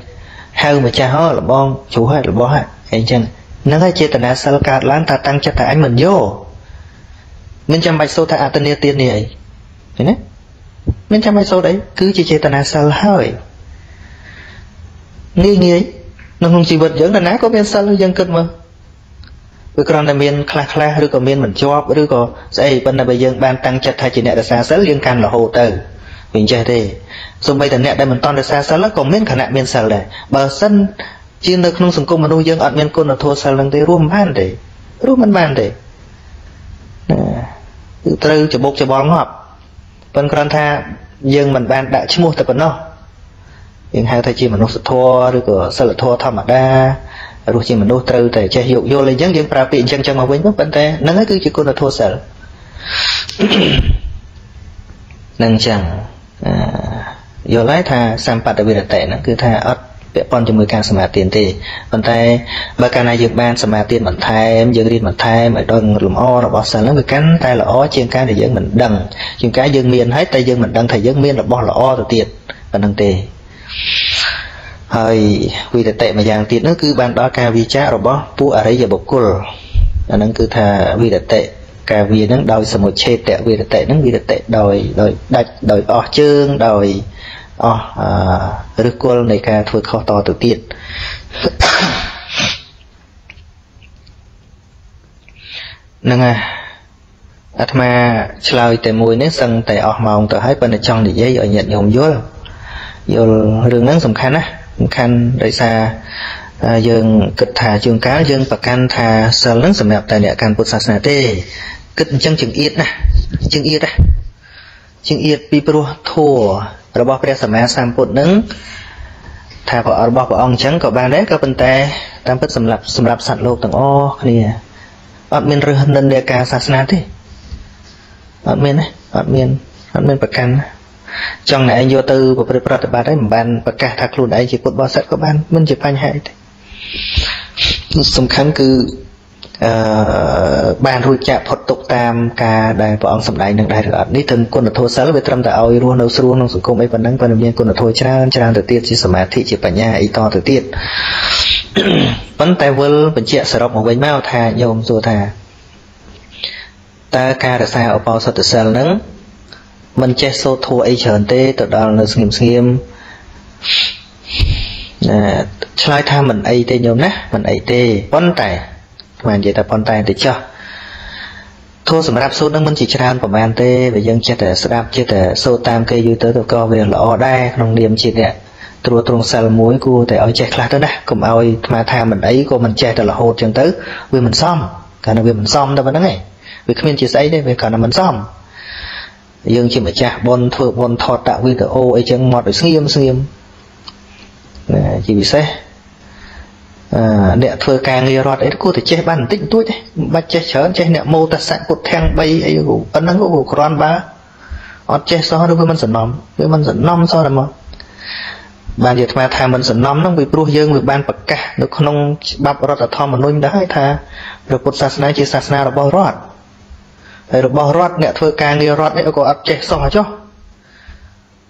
ហៅម្ចាស់ហ៎លបងជ្រុះហើយរបស់ហើយអីចឹងហ្នឹងហើយចេតនាសិលកើតឡើងថាតាំងចិត្តថាអញមិនយកមិនចាំបាច់សូត្រថាអតនីទាននេះអីឃើញទេមិនចាំបាច់សូត្រអីគឺជាចេតនាសិលហើយងាយងាយនៅក្នុងជីវិតយើងនរណាក៏មានសិលយើងគិតមើល វាគ្រាន់តែមានខ្លះខ្លះឬក៏មានមិនជាប់ឬក៏ស្អីប៉ុន្តែបើយើងបានតាំងចិត្តថាជាអ្នករសាសិលយើងកាន់រហូតទៅវាអញ្ចេះទេសូម្បីតែអ្នកដែលមិនតន់រសាសិលក៏មានគណៈមានសិលដែរបើសិនជានៅក្នុងសង្គមមនុស្សយើងអត់មានគុណធម៌សិលនឹងទេរួមមិនបានទេរួមមិនបានទេណាគឺត្រូវច្បុកច្បល់ងាប់ប៉ុន្តែគ្រាន់ថាយើងមិនបានដាក់ឈ្មោះតែប៉ុណ្ណោះយើងហៅថាជាមនុស្សធម៌ឬក៏សិលធម៌ធម្មតា រស់ជាមនុស្សត្រូវតែចេះយោគយល់អីចឹងយើងប្រើពាក្យអញ្ចឹងចឹងមកវិញប៉ុន្តែហ្នឹងហើយគឺជាគុណធម៌សិលនឹងចឹងយល់ហើយថាសម្បត្តិវិរតិហ្នឹងគឺថាអត់ពាក់ព័ន្ធជាមួយការសមាធិទេប៉ុន្តែបើកាលណាយើងបានសមាធិបន្ថែមយើងរៀនបន្ថែមឲ្យដល់លំអរបស់សិលហ្នឹងវាកាន់តែល្អជាងការដែលយើងមិនដឹងជាងការយើងមានហើយតែយើងមិនដឹងថាយើងមានរបស់ល្អទៅទៀតប៉ុណ្្នឹងទេ ហើយវិតតិមួយយ៉ាងទៀតនោះគឺបានដល់ការវិចាររបស់ពួកអរិយបុគ្គលអាហ្នឹងគឺថាវិតតិការវានឹងដោយសមុច្ឆេតវិរតិនឹងវិរតិដោយដោយដាច់ដោយអស់ជើងដោយអស់ឫសគល់នៃការធ្វើខុសតទៅទៀតហ្នឹងហើយអាត្មាឆ្លើយតែមួយនេះសឹងតែអស់ម៉ោងទៅហើយប៉ុន្តែចង់និយាយឲ្យញាតិញោមយល់យល់រឿងហ្នឹងសំខាន់ណាសំ ខាន់ដោយសារយើងគិតថាជួនកាលយើងប្រកាន់ថាសិលហ្នឹងសម្រាប់តែអ្នកកាន់ពុទ្ធសាសនាទេគិតអញ្ចឹងជាងអៀតណាជាងអៀតណាជាងអៀតពីព្រោះធัวរបស់ព្រះសម្មាសម្ពុទ្ធនឹងថាព្រះរបស់ព្រះអង្គអញ្ចឹងក៏បានដែរក៏ប៉ុន្តែតាមពិតសម្រាប់សម្រាប់សត្វលោកទាំងអស់គ្នាអត់មានរឹសនិន្នាការសាសនាទេអត់មានទេអត់មានអត់មានប្រកាន់ ចង់តែឯងយកទៅប្រព្រឹត្តប្រតិបត្តិហើយមិនបានប្រកាសថាខ្លួនឯងជាពុទ្ធបរិស័ទក៏បានមិនជាបញ្ហាអីទេសំខាន់គឺអឺបានរួចចាក់ផុតទុកតាមការដែលព្រះអង្គសម្ដែងនឹងដែរឬអត់នេះถึงគុណធម៌សិលវាត្រឹមតែឲ្យរស់នៅស្រួលក្នុងសង្គមអីប៉ុណ្ណឹងប៉ុន្តែមានគុណធម៌ច្រើនច្រើនទៅទៀតជាសមាធិជាបញ្ញាអីតទៅទៀតប៉ុន្តែវិលបញ្ជាក់សរុបមកវិញមកថាញោមសួរថាតើការរក្សាឧបោសថសិលហ្នឹង មិនចេះសូត្រធัวអីច្រើនទេទៅដល់នៅស្ងៀមស្ងៀមណាឆ្លើយថាមិនអីទេញោមណាមិនអីទេប៉ុន្តែបាននិយាយថាប៉ុន្តែទៅចោះធូរសម្រាប់សូត្រនឹងមិនជាច្រើនប្រហែលទេបើយើងចេះតែស្ដាប់ចេះតែសូត្រតាមគេយូរទៅទៅក៏វាល្អដែរក្នុងនាមជាអ្នកត្រួតត្រងសិលមួយគួរតែឲ្យចេះខ្លះទៅណាកុំឲ្យថ្មថាមិនអីក៏មិនចេះតែរហូតចឹងទៅវាមិនសមកាលណាវាមិនសមតែប៉ុណ្្នឹងឯងវាគ្មានជាស្អីទេវាគ្រាន់តែមិនសម យើងជាម្ចាស់បុណ្យធ្វើបុណ្យថតតាក់វីដេអូអីចឹងមកឲ្យស្ងៀមស្ងៀមណាជាពិសេសអ្នកធ្វើការងាររដ្ឋអីគួរតែចេះបានបន្តិចបន្តួចទេមិនបាច់ចេះច្រើនចេះអ្នកមោតសៈពុទ្ធាំង3អីប៉ុណ្ណឹងក៏គ្រាន់បើអត់ចេះសោះឬវាមិនសំណំវាមិនសំណំសោះតែមកបានជាអាត្មាថាមិនសំណំហ្នឹងវាព្រោះយើងវាបានប្រកាសនៅក្នុងច្បាប់រដ្ឋធម្មនុញ្ញដែរថាព្រះពុទ្ធសាសនាជាសាសនារបស់រដ្ឋ ហើយរបស់រដ្ឋអ្នកធ្វើការងាររដ្ឋនេះក៏អត់ចេះសោះចុះ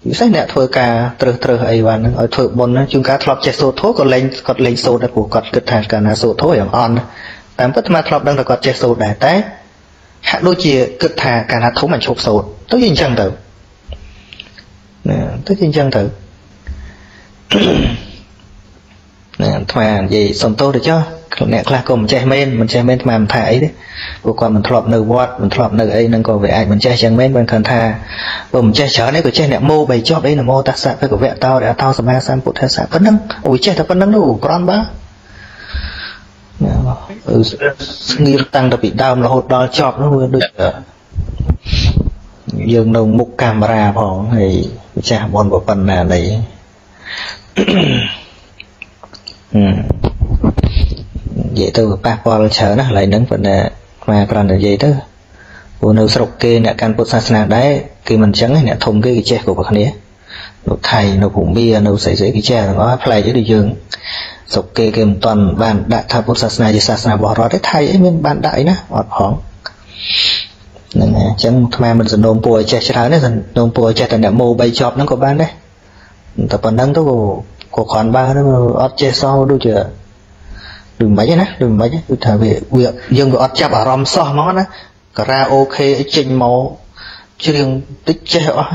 ពិសេសអ្នកធ្វើការត្រឹសត្រឹសអីបានហ្នឹងឲ្យធ្វើបុណ្យជួនកាលធ្លាប់ចេះសូត្រធម៌ក៏លេងគាត់លេងសូត្រដែរព្រោះគាត់គិតថាកាលណាសូត្រធម៌យ៉ាងអន់តាមពិតអាត្មាធ្លាប់ដឹងថាគាត់ចេះសូត្រដែរតែហាក់ដូចជាគិតថាកាលណាធំអញឈប់សូត្រទៅជាអញ្ចឹងទៅណាទៅជាអញ្ចឹងទៅ ណាអាត្មានិយាយសំទោសទៅចុះអ្នកខ្លះក៏មិនចេះមែនមិនចេះមែនអាត្មាមិនថាអីទេព្រោះគាត់មិនធ្លាប់នៅវត្តមិនធ្លាប់នៅអីហ្នឹងក៏វាអាចមិនចេះចឹងមែនបើគាត់ថាបើមិនចេះច្រើននេះក៏ចេះអ្នកម៉ូបីចប់អីនមោតស្សៈភគវៈតោរៈតោសម្មាសម្ពុទ្ធស្សៈប៉ុណ្ណឹងអូចេះតែប៉ុណ្ណឹងនោះក្រំបាស្ងៀមតាំងតែពីដើមរហូតដល់ចប់នោះវាដូចយើងនៅមុខកាមេរ៉ាផងហើយម្ចាស់បនប៉ុណ្ណានេះ និយាយទៅប៉ះពាល់ច្រើនណាស់កន្លែងហ្នឹងប៉ុន្តែខ្មែរគ្រាន់តែនិយាយទៅព្រោះនៅស្រុកគេអ្នកកាន់ពុទ្ធសាសនាដែរគេមិនអញ្ចឹងអ្នកធំគេគេចេះគ្រប់គ្នានៅថៃនៅភូមានៅស្អីស្អីគេចេះទាំងអស់ប្លែកដូចយើងស្រុកគេគេមិនទាន់បានដាក់ថាពុទ្ធសាសនាជាសាសនារបស់រដ្ឋទេថៃអីមានបានដាក់អីណាអត់ផងហ្នឹងហើយអញ្ចឹងខ្មែរមិនសនោមពួរឲ្យចេះច្រើនទេសនោមពួរឲ្យចេះតែអ្នកម៉ូ3ចប់ហ្នឹងក៏បានដែរតែប៉ុណ្្នឹងទៅក៏ គ្រាន់បើអត់ចេះសោះដូចជាដូចមិនណាដូចមិនគឺថាវាវាយើងក៏អត់ចាប់អារម្មណ៍សោះហ្មងណាការ៉ាអូខេចេញមកច្រៀងតិចចេះអស់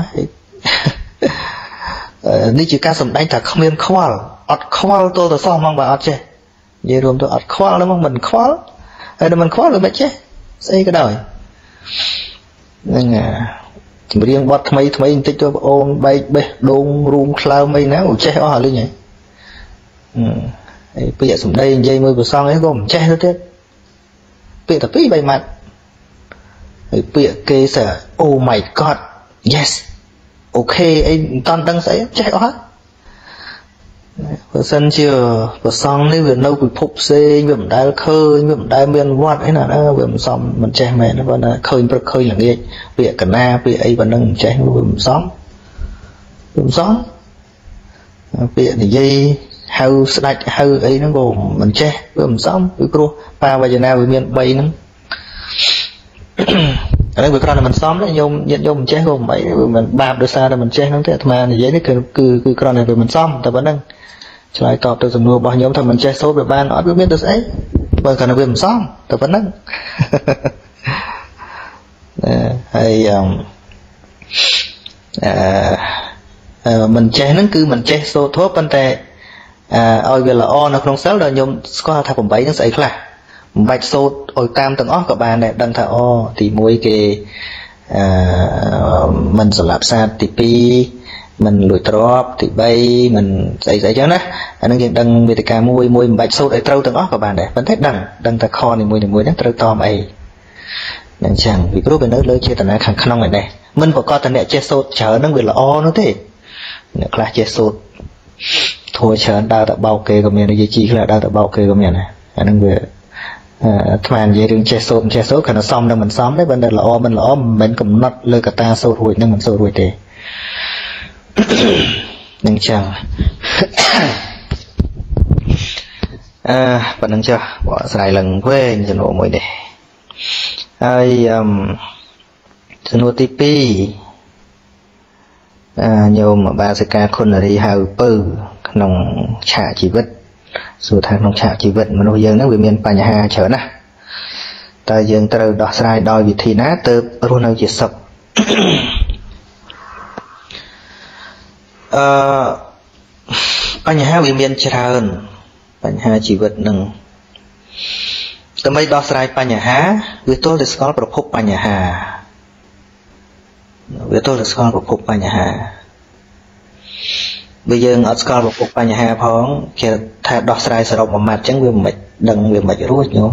នេះជាការសម្ដែងថាគ្មានខ្វល់អត់ខ្វល់ទល់ទៅសោះហ្មងបើអត់ចេះនិយាយរួមទៅអត់ខ្វល់ហ្មងមិនខ្វល់ហើយតែមិនខ្វល់វាមិនចេះស្អីក៏ដោយហ្នឹង ចម្រៀងបត់ថ្មីថ្មីបន្តិចទៅបងអូនបែកបេះដូងរួមក្លើមអីណាចេះអស់ហើយលេងហ៎ហើយពាក្យសម្ដីនិយាយមួយប្រសងអីក៏មិនចេះទៅទៀតពាក្យតែពីរបីម៉ាត់ហើយពាក្យគេសើ Oh my god yes អូខេអីមិនតាន់ដឹងស្អីចេះអស់ហើយ បើសិនជាប្រសងនេះវានៅពិភពផ្សេងវាមិនដែលឃើញវាមិនដែលមានវត្តអីណាវាមិនសមមិនចេះមែនបើណាឃើញព្រឹកឃើញល្ងាចពាក្យកណាពាក្យអីប៉ុណ្ណឹងមិនចេះវាមិនសមវាមិនសមពាក្យនិយាយហៅស្ដាច់ហៅអីហ្នឹងក៏មិនចេះវាមិនសមពីព្រោះបាវចនាវាមាន3ហ្នឹងអានេះវាគ្រាន់តែមិនសមទេញោមញាតិញោមមិនចេះក៏មិនអីវាមិនបាបដោយសារតែមិនចេះហ្នឹងទេអាត្មានិយាយនេះគឺគឺគឺគ្រាន់តែវាមិនសមតែប៉ុណ្្នឹង ឆ្លើយតបទៅសំណួររបស់ញោមថាមិនចេះសូត្រវាបានអត់វាមានទៅស្អីបើគ្រាន់តែវាមិនសមតែប៉ុណ្្នឹងហើយអឺមិនចេះហ្នឹងគឺមិនចេះសូត្រធម៌ប៉ុន្តែឲ្យវាល្អនៅក្នុងសិលដល់ខ្ញុំស្គាល់ថា8ហ្នឹងស្អីខ្លះមិនបាច់សូត្រឲ្យតាមទាំងអស់ក៏បានដែរដឹងថាអូទី1គេអឺមិនសម្លាប់សត្វទី2 មិនលួចទ្រព្យទី3មិនស្អីស្អីចឹងណាអានឹងយើងដឹងវេទិកាមួយមួយមិនបាច់សូត្រឲ្យត្រូវទាំងអស់ក៏បានដែរប៉ុន្តែដឹងដឹងថាខនីមួយមួយហ្នឹងត្រូវតមអីនឹងចឹងពីព្រោះវានៅលើចេតនាខាងក្នុងឯនេះមិនប្រកាសតែអ្នកចេះសូត្រច្រើនហ្នឹងវាល្អនោះទេអ្នកខ្លះចេះសូត្រធัวច្រើនដើរទៅបោកគេក៏មាននិយាយជីខ្លះដើរទៅបោកគេក៏មានដែរអាហ្នឹងវាអាថ្មនិយាយរឿងចេះសូត្រចេះសូត្រគ្រាន់តែសមនឹងមិនសមទេបើតែល្អមិនល្អមិនមែនកំណត់លើកតាសូត្ររួចនឹងមិនសូត្ររួចទេ នឹងចឹងអឺប៉ុណ្្នឹងចុះបកស្រាយឡើងវិញចំនួនមួយនេះហើយអឺចំនួនទី2អឺញោមបាសិកាគុណរីហៅពៅក្នុងឆាកជីវិតសួរថាក្នុងឆាកជីវិតមនុស្សយើងហ្នឹងវាមានបញ្ហាច្រើនណាស់តើយើងត្រូវដោះស្រាយដោយវិធីណាទើបរស់នៅជាសុខ អឺបញ្ហាវាមានច្រើន បញ្ហាជីវិតនឹងដើម្បីដោះស្រាយបញ្ហាវាទល់តែស្គាល់ប្រភពបញ្ហាវាទល់តែស្គាល់ប្រភពបញ្ហាបើយើងអត់ស្គាល់ប្រភពបញ្ហាផងគេថាដោះស្រាយសរុបមួយម៉ាត់អញ្ចឹងវាមិនដឹងវាមិនរួចញោម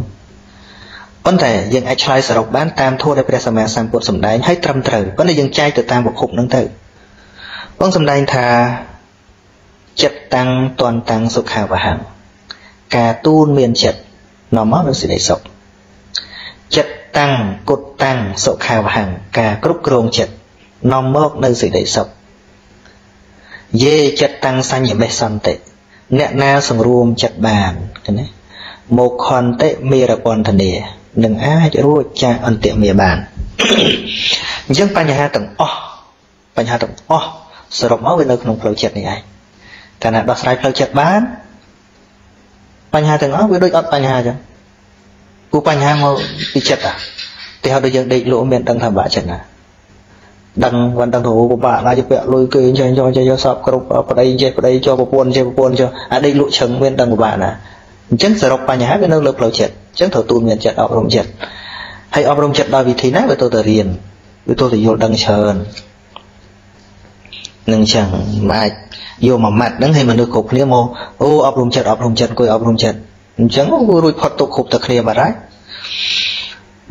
ប៉ុន្តែយើងអាចឆ្លើយសរុបបានតាមធម៌ដែលព្រះសម្មាសម្ពុទ្ធសម្ដែងឲ្យត្រឹមត្រូវប៉ុន្តែយើងចែកទៅតាមប្រភពហ្នឹងទៅ បងសម្ដែងថាចិត្តតាំងតន់តាំងសុខាវហੰការទូនមានចិត្តនាំមកនៅសេចក្តីសុខចិត្តតាំងគុតតាំងសុខាវហੰការគ្រប់គ្រងចិត្តនាំមកនៅសេចក្តីសុខយេចិត្តតាំងសញ្ញមេសន្តិអ្នកណាសង្រួមចិត្តបានឃើញទេមកខន្តិមេរពន្ធនានឹងអាចរួចចាកអន្តិមេបានអញ្ចឹងបញ្ហាទាំងអស់បញ្ហាទាំងអស់ សរុបមកវានៅក្នុងផ្លូវចិត្តនេះឯងកាលណាដោះស្រាយផ្លូវចិត្តបានបញ្ហាទាំងអស់វាដូចអត់បញ្ហាអញ្ចឹងគូបញ្ហាមកពីចិត្តអាទីហៅដូចយើងដេកលក់មានដឹងថាបាក់ចិត្តណាដឹងមិនដឹងទៅពិបាកណាស់ជាពាក់លុយគេចេះយកចេះយកសពគ្រប់ប្តីចេះប្តីចូលប្រពន្ធចេះប្រពន្ធចុះអាដេកលក់ឈឹងមានដឹងពិបាកណាអញ្ចឹងសរុបបញ្ហាវានៅលើផ្លូវចិត្តអញ្ចឹងត្រូវទូនមានចិត្តអប់រំចិត្តហើយអប់រំចិត្តដោយវិធីណាវាទៅតែរៀនវាទៅតែយល់ដឹងច្រើន នឹងចឹងមិនអាចយកមួយម៉ាត់ហ្នឹងឲ្យមនុស្សគ្រប់គ្នាមកអូអប់រំចិត្តអប់រំចិត្តគួយអប់រំចិត្តអញ្ចឹងរួចផុតទុកគ្រប់តែគ្នាបាត់ហើយ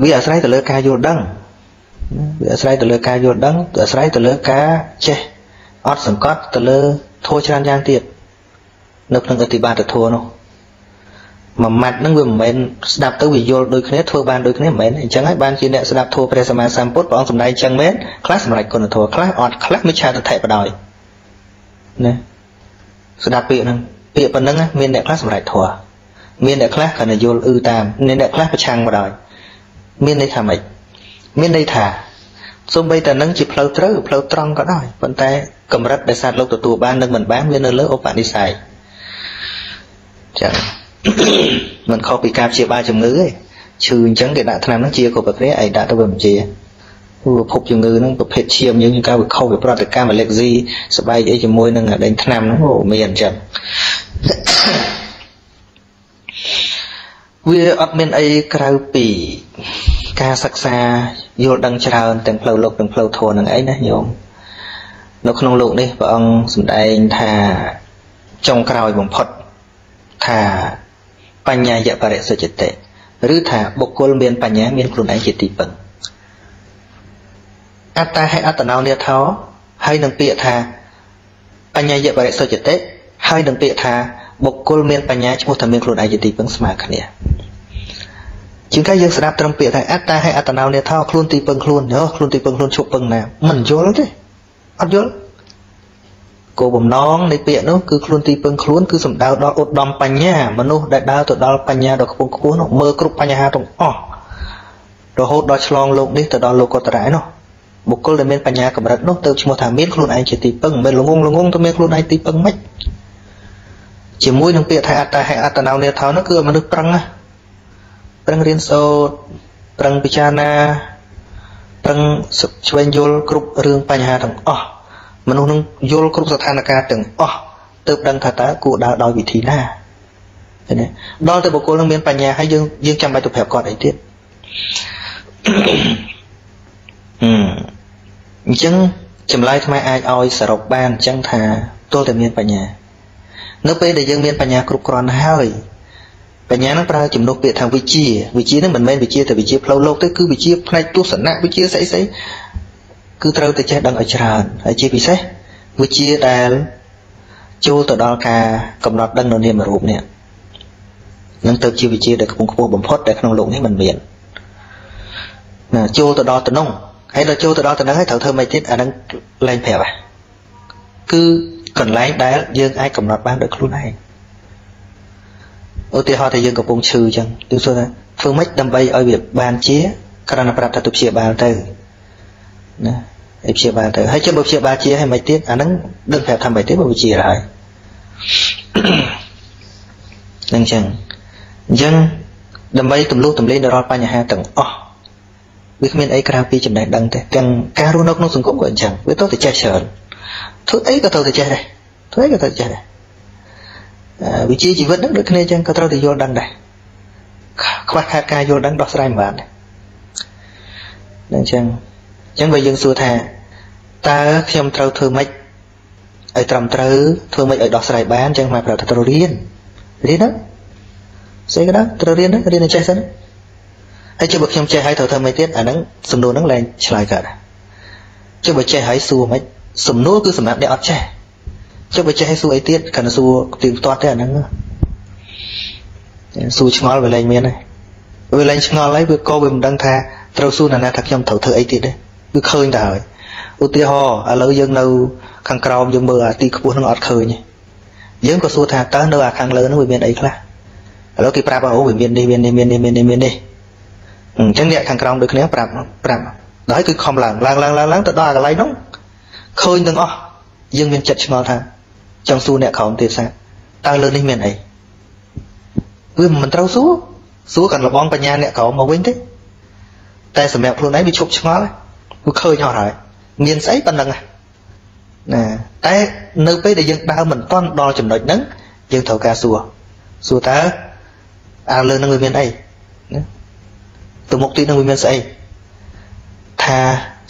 វាអាស្រ័យទៅលើការយល់ដឹងវាអាស្រ័យទៅលើការយល់ដឹងអាស្រ័យទៅលើការចេះអត់សង្កត់ទៅលើធัวច្រើនយ៉ាងទៀតនៅក្នុងអតិបាតធัวនោះ មួយម៉ាត់ហ្នឹងវាមិនមែនស្ដាប់ទៅវាយល់ដូចគ្នាធ្វើបានដូចគ្នាមិនមែនអញ្ចឹងហើយបានជាអ្នកស្ដាប់ធម៌ព្រះសម្មាសម្ពុទ្ធព្រះអង្គសម្ដែងអញ្ចឹងមែនខ្លះសម្រេចគុណធម៌ខ្លះអត់ខ្លះមិឆាទិដ្ឋិបដ ாய் ណាស្ដាប់ពាក្យហ្នឹងពាក្យប៉ុណ្្នឹងមានអ្នកខ្លះសម្រេចធម៌មានអ្នកខ្លះគាត់យល់អឺតាមមានអ្នកខ្លះប្រឆាំងបដ ாய் មានន័យថាម៉េចមានន័យថាសូម្បីតែនឹងជាផ្លូវត្រូវផ្លូវត្រង់ក៏ដោយប៉ុន្តែកម្រិតដែលសត្វលោកទទួលបាននិងមិនបានវានៅលើឧបនិស្ស័យចឹង มันខុសពីការព្យាបាលជំងឺទេឈឺអញ្ចឹងគេដាក់ថ្នាំហ្នឹងជាគ្រប់ប្រគ្រាឯងដាក់ទៅវាមិនជាព្រោះភពជំងឺហ្នឹងប្រភេទឈាមយើងយើងការវាខុសពីប្រតិកម្មអាឡែកស៊ីស្បែកអីជាមួយនឹងដេញថ្នាំហ្នឹងអូមានអញ្ចឹងវាអត់មានអីក្រៅពី ការសិក្សាយល់ដឹងច្រើនទាំងផ្លូវលោកទាំងផ្លូវធម៌នឹងឯងណាញោមនៅក្នុងលោកនេះព្រះអង្គសម្ដែងថាចុងក្រោយបំផុតថា បញ្ញាយបរិសុជតិឬថាបុគ្គលមានបញ្ញាមានខ្លួនឯងជាទីពឹងអត្តាហេអត្តនោនិធោហើយនឹងពាក្យថាបញ្ញាយបរិសុជតិហើយនឹងពាក្យថាបុគ្គលមានបញ្ញាឈ្មោះថាមានខ្លួនឯងជាទីពឹងស្មើគ្នាជាងតែយើងស្ដាប់ត្រឹមពាក្យថាអត្តាហើយអត្តនោនេថោខ្លួនទីពឹងខ្លួនយោខ្លួនទីពឹងខ្លួនឈប់ពឹងណាមិនយល់ទេអត់យល់ គោលបំណងនៃពាក្យនោះគឺខ្លួនទីពឹងខ្លួនគឺសំដៅដល់ឧត្តមបញ្ញាមនុស្សដែលដើរទៅដល់បញ្ញាដ៏ខ្ពង់ខ្ពស់នោះមើលគ្រប់បញ្ហាទាំងអស់រហូតដល់ឆ្លងលោកនេះទៅដល់លោកកតរ៉ែនោះបុគ្គលដែលមានបញ្ញាកម្រិតនោះទៅឈ្មោះថាមានខ្លួនឯងជាទីពឹងមិនមែនល្ងងល្ងងទៅមានខ្លួនឯងទីពឹងមិនជាមួយនឹងពាក្យថាអត្តាហេអត្តនោនេថោនោះគឺមនុស្សប្រឹងណាប្រឹងរៀនសូត្រប្រឹងពិចារណាប្រឹងឆ្វេងយល់គ្រប់រឿងបញ្ហាទាំងអស់ មនុស្សនឹងយល់គ្រប់ស្ថានភាពទាំងអស់ទើបដឹងថាតើគួរដើរដោយវិធីណាឃើញទេដល់ទៅបុគ្គលនឹងមានបញ្ញាហើយយើងយើងចាំបាច់ទៅប្រាប់គាត់អីទៀតអញ្ចឹងចម្លើយថ្មអាចឲ្យសរុបបានអញ្ចឹងថាទល់តែមានបញ្ញា នៅពេលដែលយើងមានបញ្ញាគ្រប់គ្រាន់ហើយបញ្ញានឹងប្រើជំនួសពាក្យថាវិជាវិជានឹងមិនមែនវិជាតែវិជាផ្លូវលោកទេគឺវិជាផ្នែកទស្សនៈវិជាស្អីស្អី គឺត្រូវតែចេះដឹងឲ្យច្រើនហើយជាពិសេសវិជាដែលចូលទៅដល់ការកំណត់ដឹងនៅនាមរូបនេះនឹងទៅជាវិជាដែលខ្ពង់ខ្ពស់បំផុតដែលក្នុងលោកនេះមិនមានណាចូលទៅដល់តំណងហើយដល់ចូលទៅដល់តំណងហើយត្រូវធ្វើម៉េចទៀតអានឹងលែងប្រាប់ហ่ะគឺកន្លែងដែលយើងអាចកំណត់បានដោយខ្លួនឯងឧទាហរណ៍ថាយើងកំពុងឈឺអញ្ចឹងទោះថាធ្វើម៉េចដើម្បីឲ្យវាបានជាគ្រាន់តែប្រាប់ថាទៅព្យាបាលទៅ ណាឲ្យព្យាបាលទៅហើយចាំបើព្យាបាលជាហើយមិនទៀតអាហ្នឹងដឹងប្រាប់ថាមិនទេបើវាជាហើយនឹងអញ្ចឹងអញ្ចឹងដើម្បីទម្លុះទម្លេងដល់រាល់បញ្ហាទាំងអស់វាគ្មានអីក្រៅពីចំណេះដឹងទេទាំងការរស់នៅក្នុងសង្គមក៏អញ្ចឹងវាទៅតែចេះច្រើនធ្វើអីក៏ទៅតែចេះដែរធ្វើអីក៏ទៅចេះដែរវិជាជីវិតហ្នឹងដូចគ្នាអញ្ចឹងក៏ត្រូវតែយល់ដឹងដែរខ្វះខាតការយល់ដឹងដោះស្រាយមិនបានដែរអញ្ចឹងអញ្ចឹងបើយើងសួរថាតើខ្ញុំត្រូវធ្វើម៉េចឲ្យត្រឹមត្រូវធ្វើម៉េចឲ្យដោះស្រាយបានអញ្ចឹងមកប្រាប់ថាត្រូវរៀនរៀនហ្នឹងស្អីក៏ដោយត្រូវរៀនហ្នឹងរៀនឲ្យចេះសិនហើយជិះបើខ្ញុំចេះហើយត្រូវធ្វើម៉េចទៀតអាហ្នឹងសំណួរហ្នឹងលែងឆ្លើយកើតជិះបើចេះហើយសួរម៉េចសំណួរគឺសម្រាប់អ្នកអត់ចេះចុះបើចេះឲ្យសួរអីទៀតគ្រាន់តែសួរទីផ្ទាត់ទេអាហ្នឹងសួរឆ្ងល់វាលែងមានហើយវាលែងឆ្ងល់ហើយវាក៏វាមិនដឹងថាត្រូវសួរណាថាខ្ញុំត្រូវធ្វើអីទៀតទេ គឺឃើញតែហើយឧទាហរណ៍ឥឡូវយើងនៅ ខាងក្រោមយើងមើលអាទីខ្ពស់ហ្នឹងអត់ឃើញយើងក៏សួរថាតើនៅអាខាងលើហ្នឹងវាមានអីខ្លះឥឡូវគេប្រាប់អូវាមាននេះមាននេះមាននេះមាននេះមាននេះអញ្ចឹងអ្នកខាងក្រោមដូចគ្នាប្រាប់ប្រាប់ដល់គឺខំឡើងឡើងឡើងឡើងឡើងទៅដល់កន្លែងហ្នឹងឃើញទាំងអស់យើងមានចិត្តឆ្ងល់ថាចង់សួរអ្នកក្រោមទៀតសាតើលើនេះមានអីវាមិនត្រូវសួរសួរកាន់លបងបញ្ញាអ្នកក្រោមមកវិញទេតែសម្រាប់ខ្លួនឯងវាឈប់ឆ្ងល់ វាឃើញអស់ហើយមានស្អីប៉ុណ្ណឹងណាតែនៅពេលដែលយើងដើរមិនទាន់ដល់ចំណុចហ្នឹងយើងត្រូវការសួរសួរតើអាលើនឹងវាមានអីណាទៅមុខទីនឹងវាមានស្អីថា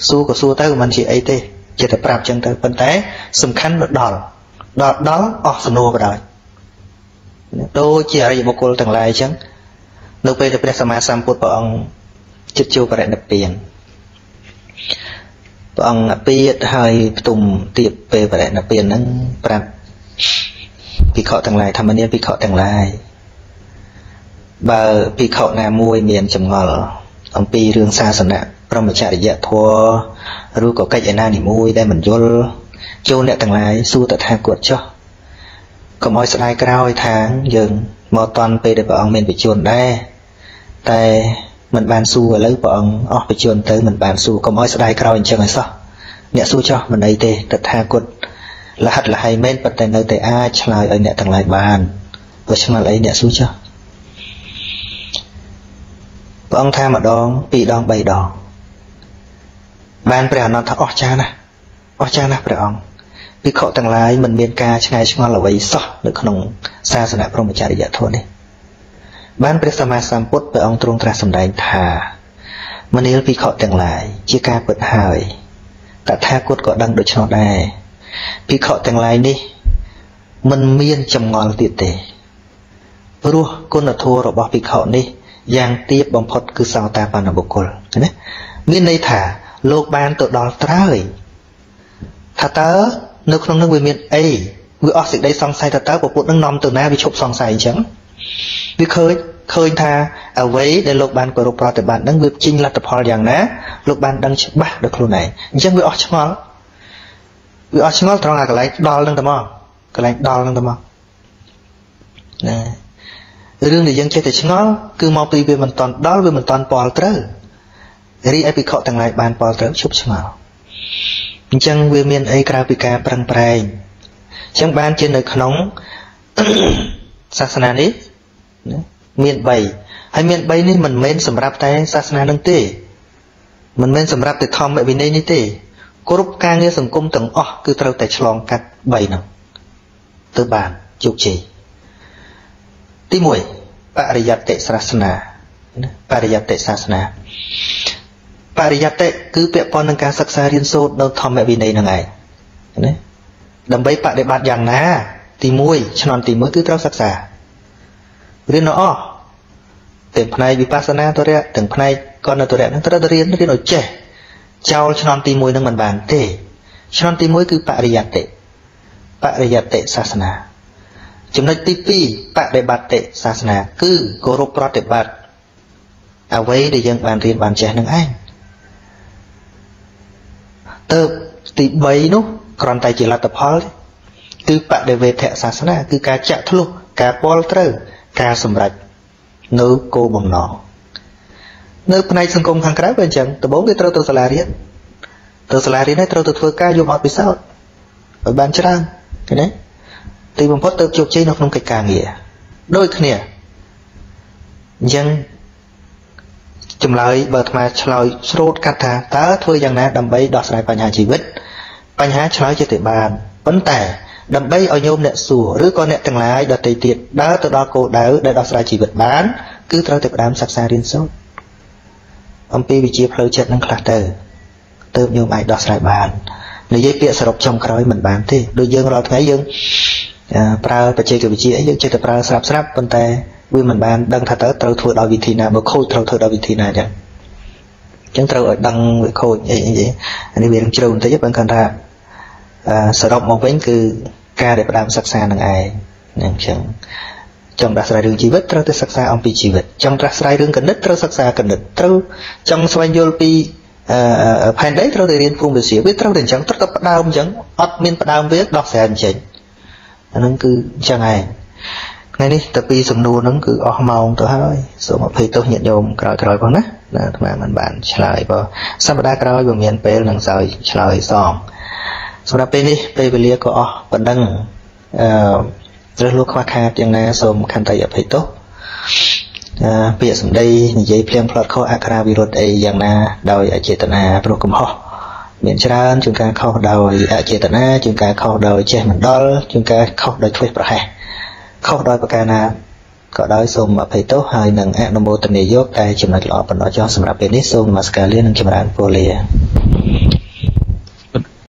សួរក៏សួរទៅមិនជាអីទេចិត្តតែប្រាប់ចឹងទៅប៉ុន្តែ សំខាន់ដល់ដល់ដល់អស់សំណួរក៏ដោយដូចជាអរិយបុគ្គលទាំងឡាយអញ្ចឹងនៅពេលដែលព្រះសម្មាសម្ពុទ្ធព្រះអង្គចិត្តចូលបរិនិព្វាន ព្រះអង្គអពាតហើយផ្ទុំទៀតពេលបរិនិព្វានហ្នឹងប្រាប់ភិក្ខុទាំងឡាយធម្មនាភិក្ខុទាំងឡាយបើភិក្ខុណាមួយមានចម្ងល់អំពីរឿងសាសនាព្រមចរិយធម៌ឬក៏កិច្ចឯណានិមួយដែលមិនយល់ចូលអ្នកទាំងឡាយសួរតថាគតចុះកុំឲ្យស្ដាយក្រោយថាយើងមកតន់ពេលដែលព្រះអង្គមានបញ្ជូនដែរតែ មិនបានសួរឥឡូវព្រះអង្គអស់បញ្ជូនទៅមិនបានសួរកុំឲ្យស្ដាយក្រោយអញ្ចឹងឲ្យសោះអ្នកសួរចោះមិនអីទេតថាគតលហិតលហៃមែនប៉ុន្តែនៅតែអាចឆ្លើយឲ្យអ្នកទាំងឡាយបានព្រោះឆ្ងល់អីអ្នកសួរចោះព្រះអង្គថាម្ដងពីរដងបីដងបានព្រះអនន្តថាអស្ចារ្យណាស់អស្ចារ្យណាស់ព្រះអង្គភិក្ខុទាំងឡាយមិនមានការឆ្ងាយឆ្ងល់អ្វីសោះនៅក្នុងសាសនាព្រហ្មចរិយធម៌នេះ បានព្រះសម្មាសម្ពុទ្ធព្រះអង្គទ្រង់ត្រាស់សម្ដែងថាមនាលភិក្ខុទាំងឡាយជាការពិតហើយតថាគតក៏ដឹងដូច្នោះដែរភិក្ខុទាំងឡាយនេះមិនមានចម្ងល់ទៀតទេព្រោះគុណធម៌របស់ភិក្ខុនេះយ៉ាងទាបបំផុតគឺសោតាបណ្ណបុគ្គលណាមានន័យថាលោកបានទៅដល់ត្រើយថាតើនៅក្នុងនឹងវាមានអីវាអស់សេចក្តីសង្ស័យថាតើពពុទ្ធនឹងនាំទៅណាវាឈប់សង្ស័យអញ្ចឹង វាឃើញឃើញថាអ្វីដែលលោកបានគោរពប្រតិបត្តិនឹងវាជិញលទ្ធផលយ៉ាងណាលោកបានដឹងច្បាស់ដល់ខ្លួនឯងអញ្ចឹងវាអស់ឆ្ងល់វាអត់ឆ្ងល់ត្រង់អាកន្លែងដល់នឹងតែមកកន្លែងដល់នឹងតែមកណារឿងដែលយើងចេះតែឆ្ងល់គឺមកពីវាមិនតន់ដល់វាមិនតន់ពលត្រូវរីឯភិក្ខុទាំងឡាយបានពលត្រូវឈប់ឆ្ងល់អញ្ចឹងវាមានអីក្រៅពីការប្រឹងប្រែងអញ្ចឹងបានជានៅក្នុងសាសនានេះ មាន3ហើយមាន3នេះមិនមែនសម្រាប់តែសាសនានឹងទេមិនមែនសម្រាប់តែធម្មវិន័យនេះទេគ្រប់ការងារសង្គមទាំងអស់គឺត្រូវតែឆ្លងកាត់3ហ្នឹងទៅបានជោគជ័យទី1បរិយត្តិសាសនាបរិយត្តិសាសនាបរិយត្តិគឺពាក់ព័ន្ធនឹងការសិក្សារៀនសូត្រនៅធម្មវិន័យហ្នឹងឯងណាដើម្បីបដិបត្តិយ៉ាងណា ទី1ឆ្នាំទី1គឺត្រូវសិក្សា រៀននៅអស់ទាំងផ្នែកវិបស្សនាទរៈទាំងផ្នែកកណ្ដទរៈហ្នឹងត្រូវតែរៀនរៀនឲ្យចេះចោលឆ្នាំទី1ហ្នឹងមិនបានទេឆ្នាំទី1គឺបរិយត្តិបរិយត្តិសាសនាចំណុចទី2បដិបត្តិសាសនា គឺគោរពប្រតិបត្តិអ្វីដែលយើងបានរៀនបានចេះនឹងឯងទៅទី3នោះគ្រាន់តែជាលទ្ធផល គឺបដិវេធសាសនា គឺការចាក់ធ្លុះការពលត្រូវ ការសម្រេចនៅគោលបំណងនៅផ្នែកសង្គមខាងក្រៅវាអញ្ចឹងដំបូងគេត្រូវទៅសាលារៀនទៅសាលារៀនហើយត្រូវទៅធ្វើការយកអត់ពិសោធន៍ឲ្យបានច្រើនឃើញទេទីបំផុតទៅជោគជ័យនៅក្នុងកិច្ចការងារដូចគ្នាអញ្ចឹងចម្លើយបើអាត្មាឆ្លើយស្រូតកាត់ថាតើធ្វើយ៉ាងណាដើម្បីដោះស្រាយបញ្ហាជីវិត បញ្ហាឆ្លើយជាទៅបានប៉ុន្តែ ដើម្បីឲ្យញោមអ្នកសួរឬក៏អ្នកទាំងឡាយដទៃទៀតដើរទៅដល់គោលដៅដែលដោះស្រាយជីវិតបានគឺត្រូវតែផ្ដើមសិក្សារៀនសូត្រអំពីវិជាផ្លូវចិត្តនឹងខ្លះទៅទើបញោមអាចដោះស្រាយបាននិយាយពាក្យសរុបចុងក្រោយមិនបានទេដូចយើងរាល់ថ្ងៃយើងប្រើបច្ចេកវិទ្យាអីយើងចេះតែប្រើស្រាប់ស្រាប់ប៉ុន្តែវាមិនបានដឹងថាតើត្រូវធ្វើដោយវិធីណាបើខូចត្រូវធ្វើដោយវិធីណាចឹងអញ្ចឹងត្រូវឲ្យដឹងវាខូចអីអីនេះវារឿងជ្រៅបន្តិចប៉ុន្តែគាត់ថា សរុបមកវិញគឺការដែលផ្ដើមសិក្សានឹងឯងនឹងអញ្ចឹងចង់ដោះស្រាយរឿងជីវិតត្រូវតែសិក្សាអំពីជីវិតចង់ដោះស្រាយរឿងគណិតត្រូវសិក្សាគណិតត្រូវចង់ស្វែងយល់ពីផែនដីត្រូវតែរៀនភូមិវិទ្យាវាត្រូវតែអញ្ចឹងត្រូវតែផ្ដើមអញ្ចឹងអត់មានផ្ដើមវាដោះស្រាយអញ្ចឹងអាហ្នឹងគឺអញ្ចឹងឯងថ្ងៃនេះតែពីសំណួរហ្នឹងគឺអស់ម៉ោងទៅហើយសូមអភ័យទោសញាតិញោមក្រោយក្រោយផងណាណាអាត្មាមិនបានឆ្លើយបើសប្តាហ៍ក្រោយបើមានពេលនឹងសើឆ្លើយសង សម្រាប់ពេលនេះពេលវេលាក៏អស់ប៉ុណ្ណឹងអឺត្រឹសលួខ្វះខាតយ៉ាងណាសូមខន្តីអភ័យទោសអឺពាក្យសម្ដីនិយាយភ្លៀងផ្លត់ខុសអក្ខរាវិរុទ្ធអីយ៉ាងណាដោយអចេតនាព្រោះកំហុសមានច្រើនជាងការខុសដោយអចេតនាជាងការខុសដោយចេះមិនដល់ជាងការខុសដោយធ្វេសប្រហែសខុសដោយប្រការណាក៏ដោយសូមអភ័យទោសហើយនឹងអនុមោទនាយកតែចំណុចល្អប៉ុណ្ណោះចុះសម្រាប់ពេលនេះសូមនមស្ការលានិងចម្រើនពរលា